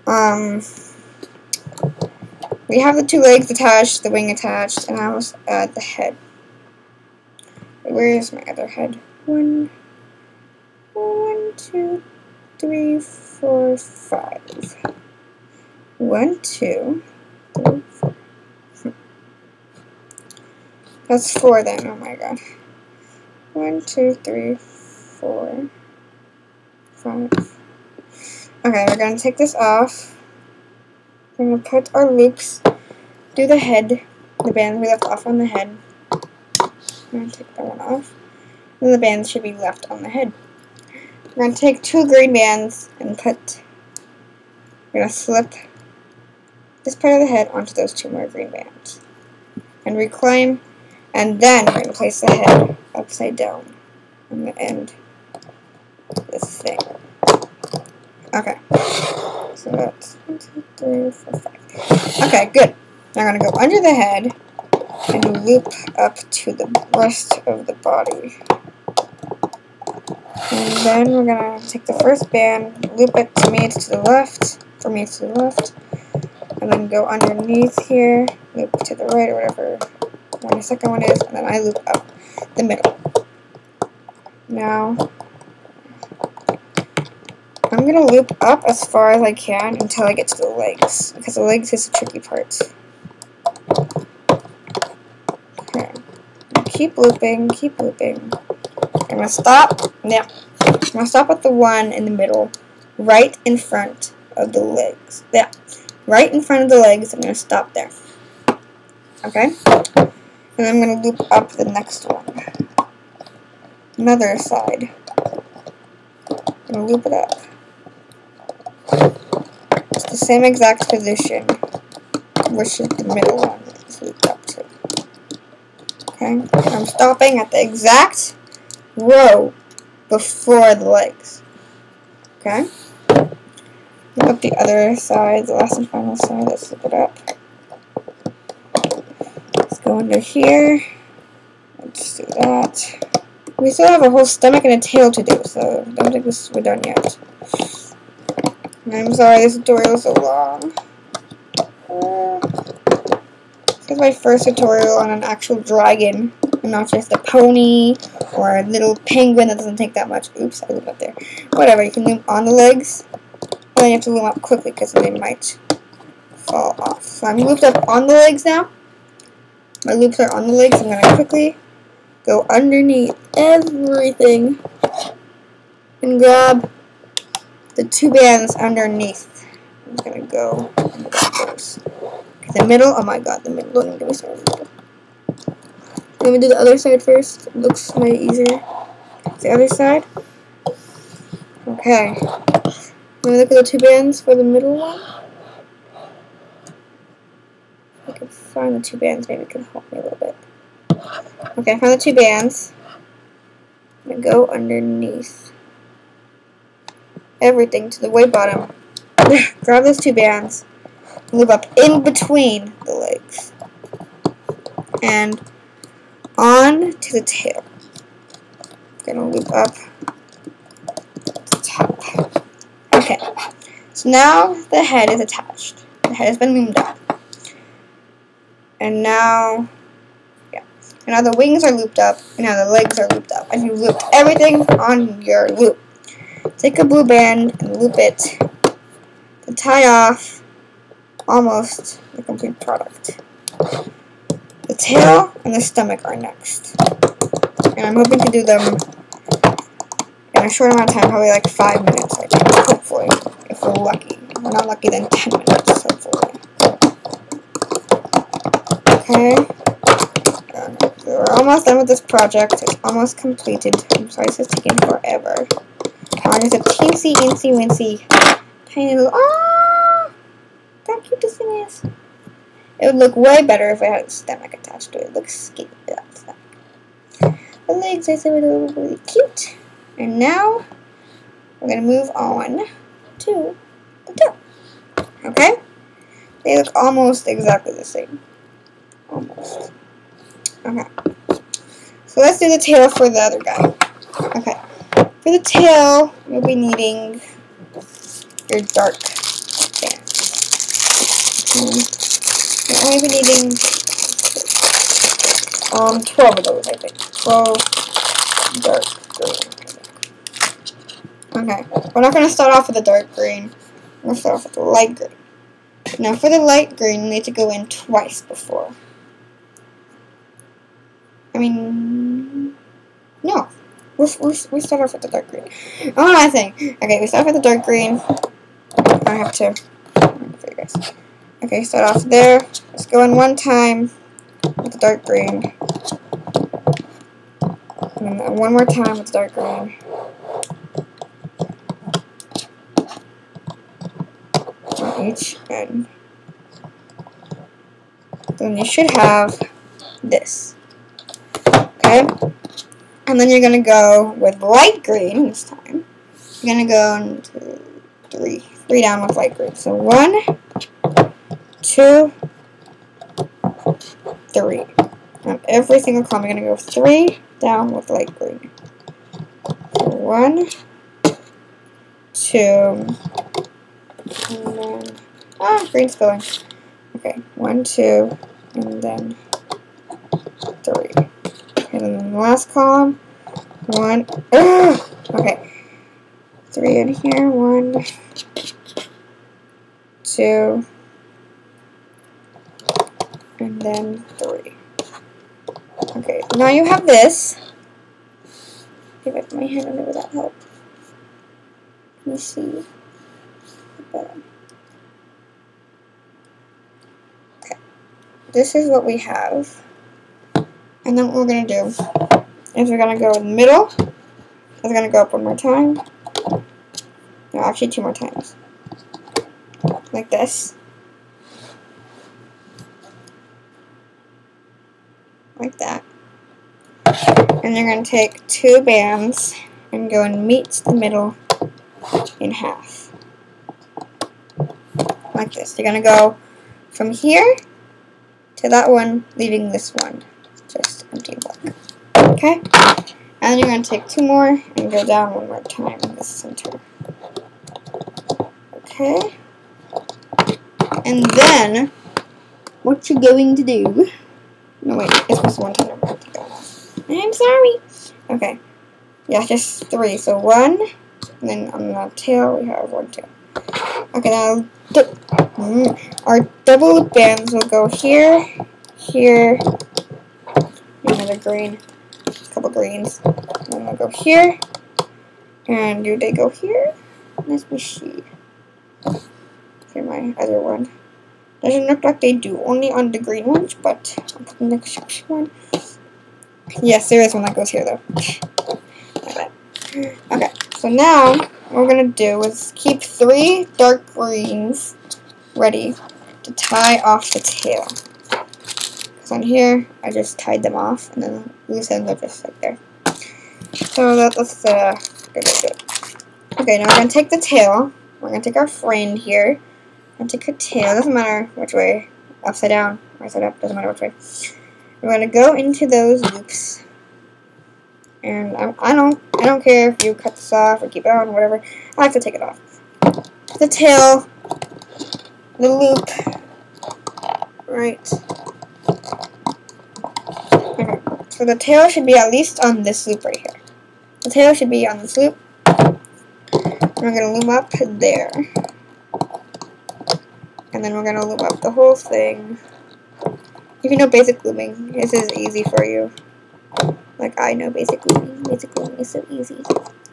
um, we have the two legs attached, the wing attached, and I uh, the head. Where is my other head? One, one, two, three, four, five. One, two, three, four. That's four then, oh my god. One, two, three, four, five. Okay, we're gonna take this off. We're gonna put our loops through the head, the band we left off on the head. I'm gonna take that one off. And the band should be left on the head. We're going to take two green bands and put, we're going to slip this part of the head onto those two more green bands. And reclaim, and then we're going to place the head upside down on the end of this thing. Okay. So that's one, two, three, four, five. Okay, good. Now I'm going to go under the head and loop up to the rest of the body. And then we're going to take the first band, loop it to me to the left, for me to the left, and then go underneath here, loop to the right or whatever one the second one is, and then I loop up the middle. Now, I'm going to loop up as far as I can until I get to the legs, because the legs is the tricky part. Okay. Keep looping, keep looping. I'm going to stop. Yeah. I'm going to stop at the one in the middle, right in front of the legs. Yeah. Right in front of the legs. I'm going to stop there. Okay? And I'm going to loop up the next one. Another side. I'm going to loop it up. It's the same exact position, which is the middle one. It's looped up to. Okay? I'm stopping at the exact row before the legs. Okay? Look the other side, the last and final side. Let's look it up. Let's go under here. Let's do that. We still have a whole stomach and a tail to do, so don't think this we're done yet. I'm sorry this tutorial is so long. Uh, this is my first tutorial on an actual dragon and not just a pony or a little penguin that doesn't take that much. Oops, I looped up there. Whatever, you can loop on the legs, but then you have to loop up quickly because they might fall off. So I'm looped up on the legs now. My loops are on the legs. I'm going to quickly go underneath everything and grab the two bands underneath. I'm to go first. The middle, oh my god, the middle. Don't me started. Let me do the other side first. Looks way easier. The other side. Okay. Let me look at the two bands for the middle one. I can find the two bands. Maybe it can help me a little bit. Okay, I found the two bands. I'm to go underneath everything to the way bottom. Grab those two bands. Move up in between the legs. And on to the tail. I'm Gonna loop up the top. Okay, so now the head is attached. The head has been loomed up. And now, yeah. And now the wings are looped up, and now the legs are looped up. And you looped everything on your loop. Take a blue band and loop it to tie off almost the complete product. The tail and the stomach are next. And I'm hoping to do them in a short amount of time, probably like five minutes, I think, hopefully, if we're lucky. If we're not lucky, then 10 minutes, hopefully. Okay. we're almost done with this project. It's almost completed. I'm sorry this is taking forever. Is a teensy, incy, wincy, tiny little... Ah! How cute this thing is. It would look way better if I had a stomach attached to it. It looks skinny the legs are so really cute. And now we're gonna move on to the toe. Okay? They look almost exactly the same. Almost. Okay. So let's do the tail for the other guy. Okay. For the tail, you'll be needing your dark bands. you'll only be needing um 12 of those, I think. 12 dark green. Okay. We're not going to start off with the dark green. We're going to start off with the light green. Now for the light green, you need to go in twice before. I mean, no. We, we, start off with the dark green. Oh, I think. Okay, we start off with the dark green. I have to. Okay, start off there. Let's go in one time with the dark green. And then one more time with the dark green. On each end. Then you should have this. Okay? And then you're going to go with light green this time. You're going to go into three. Three down with light green. So one, two, three. Every single column, you're going to go three down with light green. One, two, and then, ah, green's going. Okay, one, two, and then three. And then the last column, one, ugh, okay, three in here, one, two, and then three. Okay, now you have this. Give it my hand under that help. Let me see. Okay. This is what we have. And then what we're going to do is we're going to go in the middle. We're going to go up one more time. No, actually two more times. Like this. Like that. And you're going to take two bands and go and meet the middle in half. Like this. You're going to go from here to that one, leaving this one just empty. Okay? And you're going to take two more and go down one more time in the center. Okay? And then, what you're going to do... No, wait, it's just one time. I'm sorry. Okay. Yeah, just three. So one, and then on the tail we have one, two. Okay, now mm, our double bands will go here, here, another green, a couple greens. Then they'll go here. And do they go here? Let me see. Okay, my other one. Doesn't look like they do, only on the green ones, but the next one. Yes, there is one that goes here, though. Okay, so now what we're going to do is keep three dark greens ready to tie off the tail. So on here, I just tied them off, and then loose ends are just like there. So that, that's uh, good, good. Okay, now we're going to take the tail. We're going to take our friend here, and take a tail. Doesn't matter which way, upside down, or side up, doesn't matter which way. We're going to go into those loops. And I, I don't I don't care if you cut this off or keep it on, whatever. I like to take it off. The tail, the loop, right so the tail should be at least on this loop right here. The tail should be on this loop. We're going to loom up there. And then we're going to loom up the whole thing. If you know basic looming, this is easy for you. Like I know basic looming. Basic looming is so easy.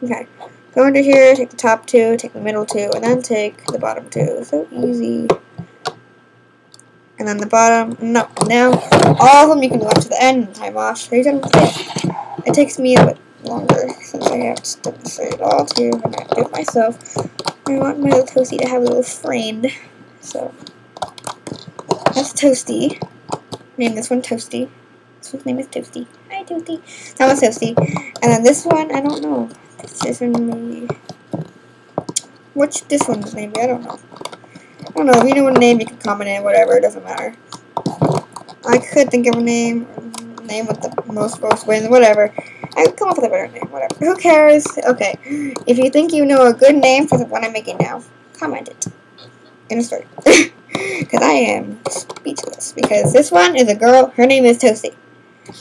Okay. Go under here, take the top two, take the middle two, and then take the bottom two. So easy and then the bottom. No, now all of them you can do up to the end and time off. So you can it. It takes me a bit longer since I have to demonstrate it all too, and I do it myself. I want my little toasty to have a little friend, so that's Toasty. Name this one Toasty. This one's name is Toasty. Hi, Toasty. That one's Toasty. And then this one, I don't know. This is me. What's this one's name? I don't know. I don't know. If you know what name, you can comment in. Whatever. It doesn't matter. I could think of a name. Name with the most votes wins. Whatever. I could come up with a better name. Whatever. Who cares? Okay. If you think you know a good name for the one I'm making now, comment it. In a story. Because I am speechless. Because this one is a girl. Her name is Toasty.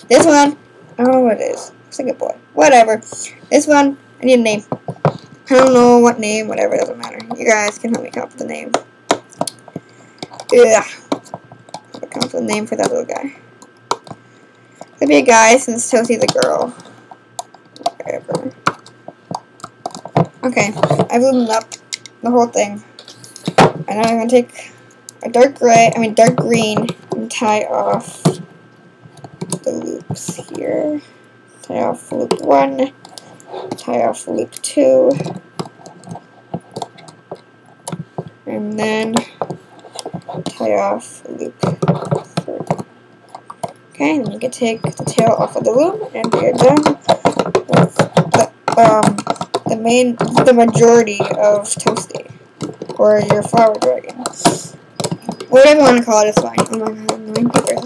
This one, I don't know what it is. It's a boy. Whatever. This one, I need a name. I don't know what name, whatever, doesn't matter. You guys can help me come up with a name. Yeah. Come up with a name for that little guy. Could be a guy since Toasty's a girl. Whatever. Okay, I've loomed up the whole thing. And now I'm gonna take a dark gray, I mean dark green, and tie off the loops here. Tie off loop one, tie off loop two, and then tie off loop. Okay, then you can take the tail off of the loop, and you're done with the, um, the main, the majority of Toasty, or your flower dragon. Whatever you want to call it is fine. Oh my god.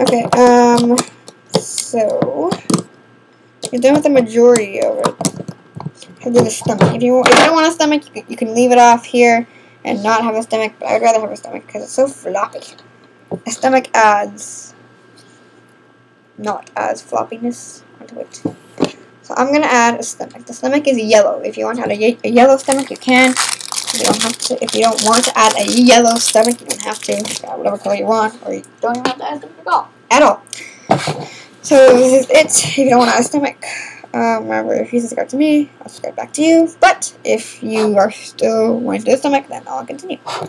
Okay, um, so, you're done with the majority of it. He'll do the stomach. If you, if you don't want a stomach, you you can leave it off here and not have a stomach, but I'd rather have a stomach because it's so floppy. A stomach adds, not as floppiness onto it. So I'm to add a stomach. The stomach is yellow. If you want to add a, a yellow stomach, you can. You don't have to. If you don't want to add a yellow stomach, you don't have to. Add whatever color you want, or you don't even have to add stomach at all. At all. So this is it. If you don't want to add a stomach, um, remember if you subscribe to me, I'll subscribe back to you. But if you are still wanting to the stomach, then I'll continue. Okay.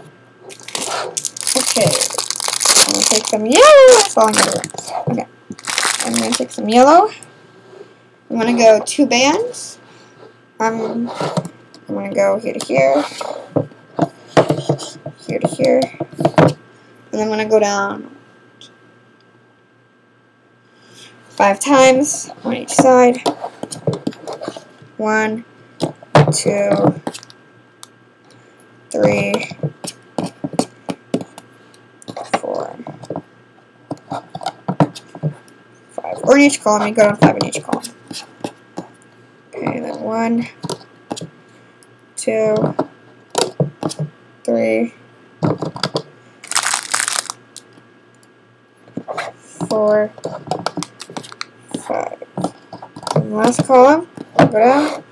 I'm gonna take some yellow. It's falling. Okay. I'm gonna take some yellow. I'm gonna go two bands. Um, I'm going to go here to here, here to here, and then I'm going to go down five times on each side. One, two, three, four, five. Or in each column, you go down five in each column. Okay, then one, two, three, four, five. And last column, go down.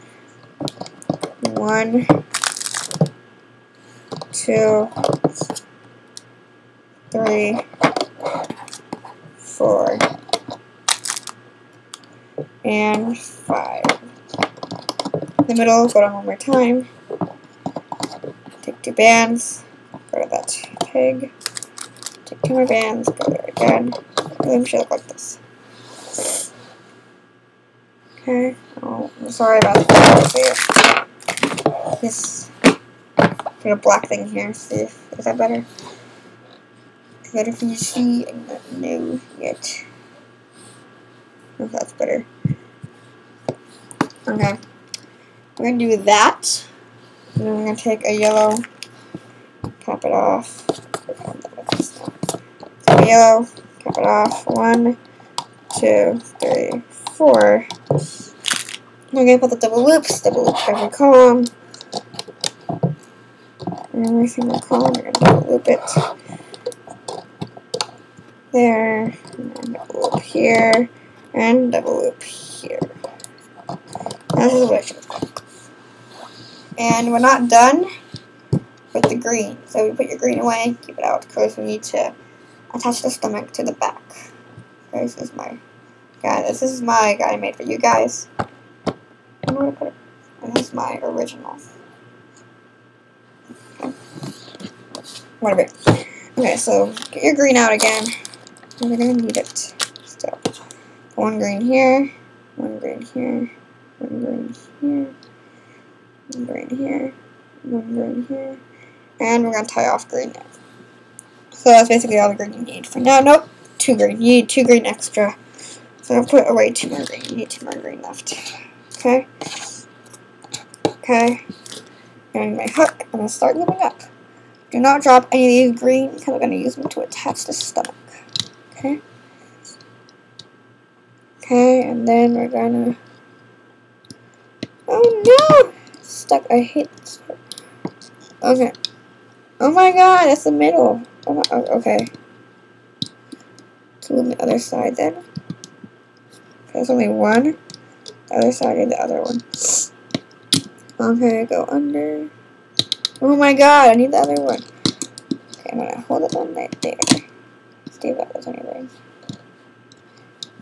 One, two, three, four, and five. In the middle, go down one more time take two bands, go to that peg, take two more bands, go there again. Them should look like this. Okay, oh, sorry about that. This, put a black thing here, see if, is that better? Is that if you see? I'm not know yet. If that's better. Okay. We're gonna do that. And then I'm gonna take a yellow cap it off. Yellow, cap it off. One, two, three, four. I'm gonna put the double loops, double loop every column. Every single column, we're gonna double loop it. There, and double loop here, and double loop here. This is what it should. And we're not done with the green. So we put your green away, keep it out, because we need to attach the stomach to the back. This is my guy. This is my guy I made for you guys. I don't know where to put it. This is my original. Whatever. Okay, so get your green out again. We're gonna need it still. One green here, one green here, one green here, one green here, one green here. And we're to tie off green now. So that's basically all the green you need. For now, nope, two green. You need two green extra. So I'll put away two more green. You need two more green left. Okay. Okay. And my hook, I'm going to start moving up. Do not drop any of these green because I'm going to use them to attach the stomach. Okay. Okay, and then we're going to... Oh no! Stuck. I hate this part. Okay. Oh my god, that's the middle. Oh, oh okay. To the other side then. There's only one. The other side and the other one. Okay, go under. Oh my god, I need the other one. Okay, I'm gonna hold it on right there. See that does anything.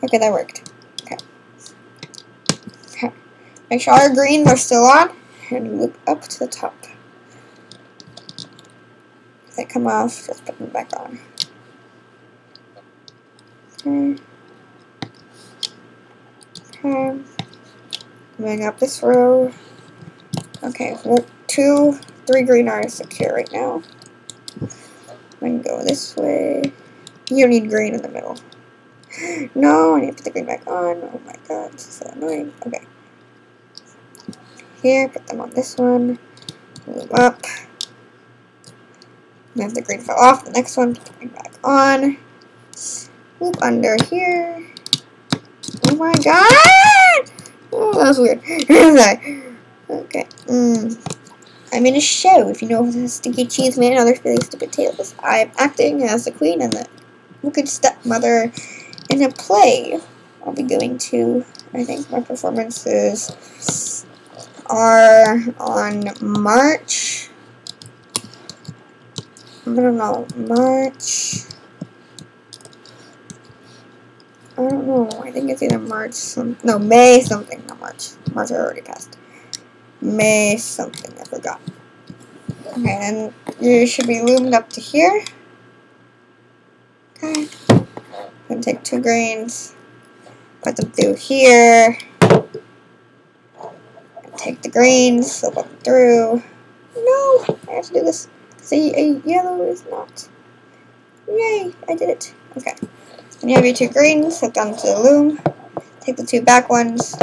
Okay, that worked. Okay. Okay. Make sure your greens are still on and loop up to the top. If they come off, just put them back on. Okay. Okay. Moving up this row. Okay, well, two, three green are secure right now. Gonna go this way. You need green in the middle. No, I need to put the green back on. Oh my god, this is so annoying. Okay. Here, put them on this one. Move up. Then the green fell off. The next one, put the green back on. Loop under here. Oh my god! Oh, that was weird. okay. Mm. I'm in a show, if you know the Stinky Cheese Man and other really stupid tales. I'm acting as the queen and the wicked stepmother in a play. I'll be going to, I think my performances are on March, I don't know, March, I don't know, I think it's either March, some, no, May something, not March, March already passed, May something, I forgot. Okay, and you should be loomed up to here. Okay. And take two grains, put them through here. Take the greens, slip them through. No, I have to do this. See, a yellow is not. Yay, I did it. Okay. And you have your two greens, slip down to the loom. Take the two back ones.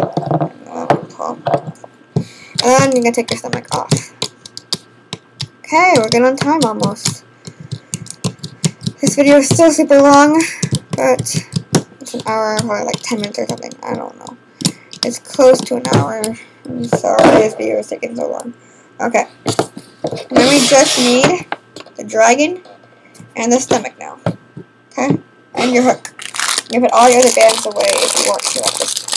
And you're going to take your stomach off. Okay, we're good on time almost. This video is still super long, but it's an hour or like 10 minutes or something. I don't know. It's close to an hour. I'm sorry this video is taking so long. Okay. Then we just need the dragon and the stomach now. Okay? And your hook. You put all your other bands away if you want to this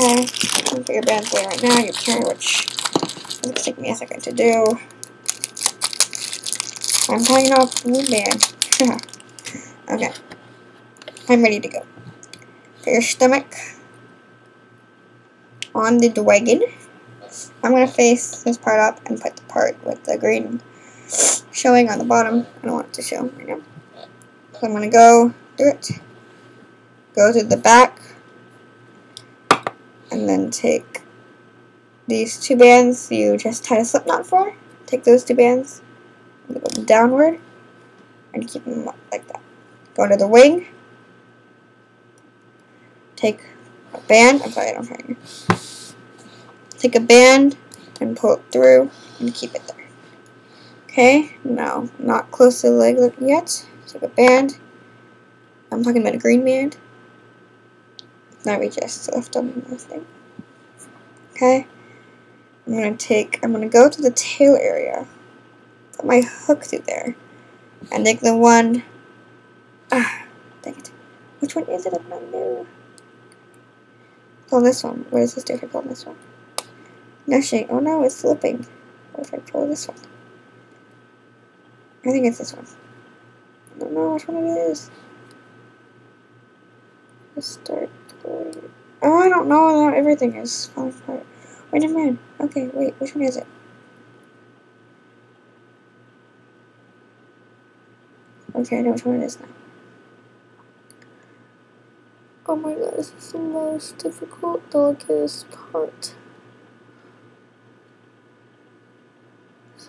Okay, put your bands away right now. You can, which will take me a second to do. I'm tying off one band. okay. I'm ready to go. Put your stomach on the wagon. I'm going to face this part up and put the part with the green showing on the bottom. I don't want it to show right now. I'm going to go do it. Go to the back and then take these two bands you just tied a slip knot for. Take those two bands, go downward, and keep them up like that. Go to the wing, take a band, I'm sorry, I don't have Take a band and pull it through and keep it there. Okay, now, not close to the leg yet. Take a band. I'm talking about a green band. Now we just left on this thing. Okay. I'm gonna take, I'm gonna go to the tail area, put my hook through there, and take the one, ah, dang it. Which one is it? I'm not new. Oh, this one. What is this difficult this one? Nushing. Oh no, it's slipping. What if I pull this one? I think it's this one. I don't know which one it is. Let's start. Oh, I don't know. Not everything is falling apart. Wait a minute. Okay, wait. Which one is it? Okay, I know which one it is now. Oh my god, this is the most difficult, delicate part.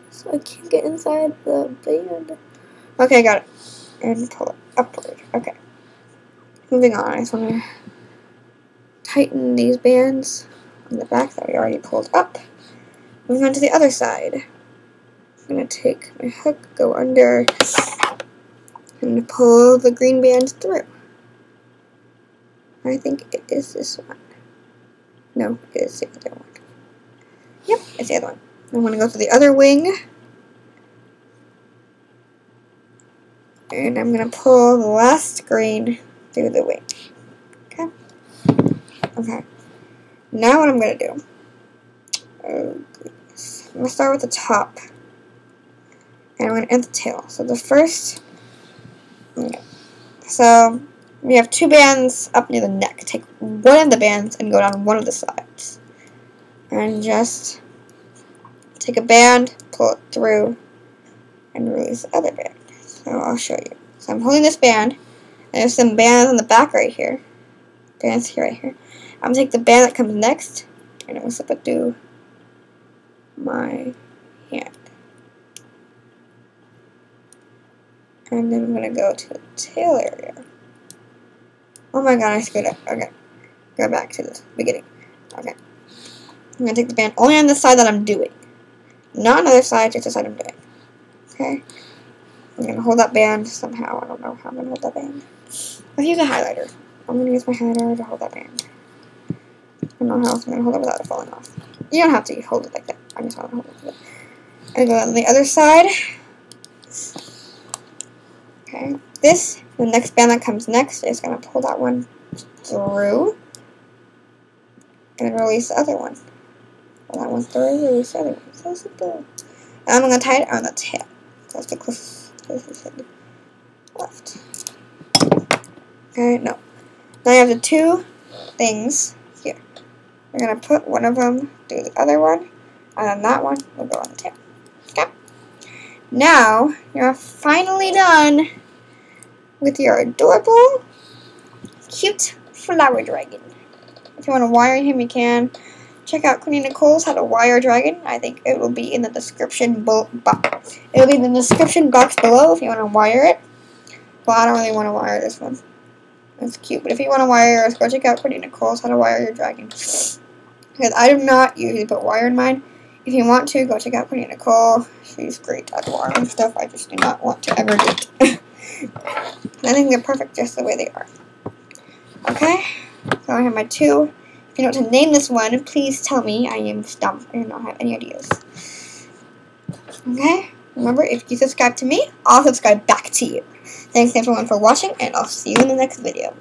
So I can't get inside the band. Okay, got it. And pull it upward. Okay. Moving on, I just want to tighten these bands on the back that we already pulled up. Moving on to the other side. I'm going to take my hook, go under, and pull the green band through. I think it is this one. No, it is the other one. Yep, it's the other one. I'm going to go to the other wing. And I'm going to pull the last green through the wing. Okay? Okay. Now what I'm going to do. Oh. I'm going to start with the top. And I'm going to end the tail. So the first... Okay. So, we have two bands up near the neck. Take one of the bands and go down one of the sides. And just take a band, pull it through, and release the other band. I'll show you. So I'm holding this band, and there's some bands on the back right here. Bands here, right here. I'm to take the band that comes next, and I'm to slip it through my hand. And then I'm to go to the tail area. Oh my god, I screwed up. Okay. Go back to the beginning. Okay. I'm to take the band only on the side that I'm doing. Not on the other side, just the side I'm doing. Okay. I'm to hold that band somehow. I don't know how I'm to hold that band. Let's use a highlighter. I'm to use my highlighter to hold that band. I don't know how else I'm to hold it without it falling off. You don't have to hold it like that. I'm just gonna hold it like that. And go on the other side. Okay. This, the next band that comes next, is to pull that one through. And release the other one. Pull that one through, release the other one. So simple. And I'm to tie it on the tail. That's the closest left. Okay, no. Now I have the two things here. We're going to put one of them through the other one, and then that one will go on the tail. Okay? Now, you're finally done with your adorable, cute flower dragon. If you want to wire him, you can. Check out Queenie Nichole's How to Wire Dragon. I think it will be in the description box. It will be in the description box below if you want to wire it. Well, I don't really want to wire this one. It's cute, but if you want to wire yours, go check out Queenie Nichole's How to Wire Your Dragon. Because I do not usually put wire in mine. If you want to, go check out Queenie Nichole. She's great at wiring stuff. I just do not want to ever do it. I think they're perfect just the way they are. Okay, so I have my two. If you know what to name this one, please tell me. I am stumped. I do not have any ideas. Okay? Remember, if you subscribe to me, I'll subscribe back to you. Thanks everyone for watching, and I'll see you in the next video.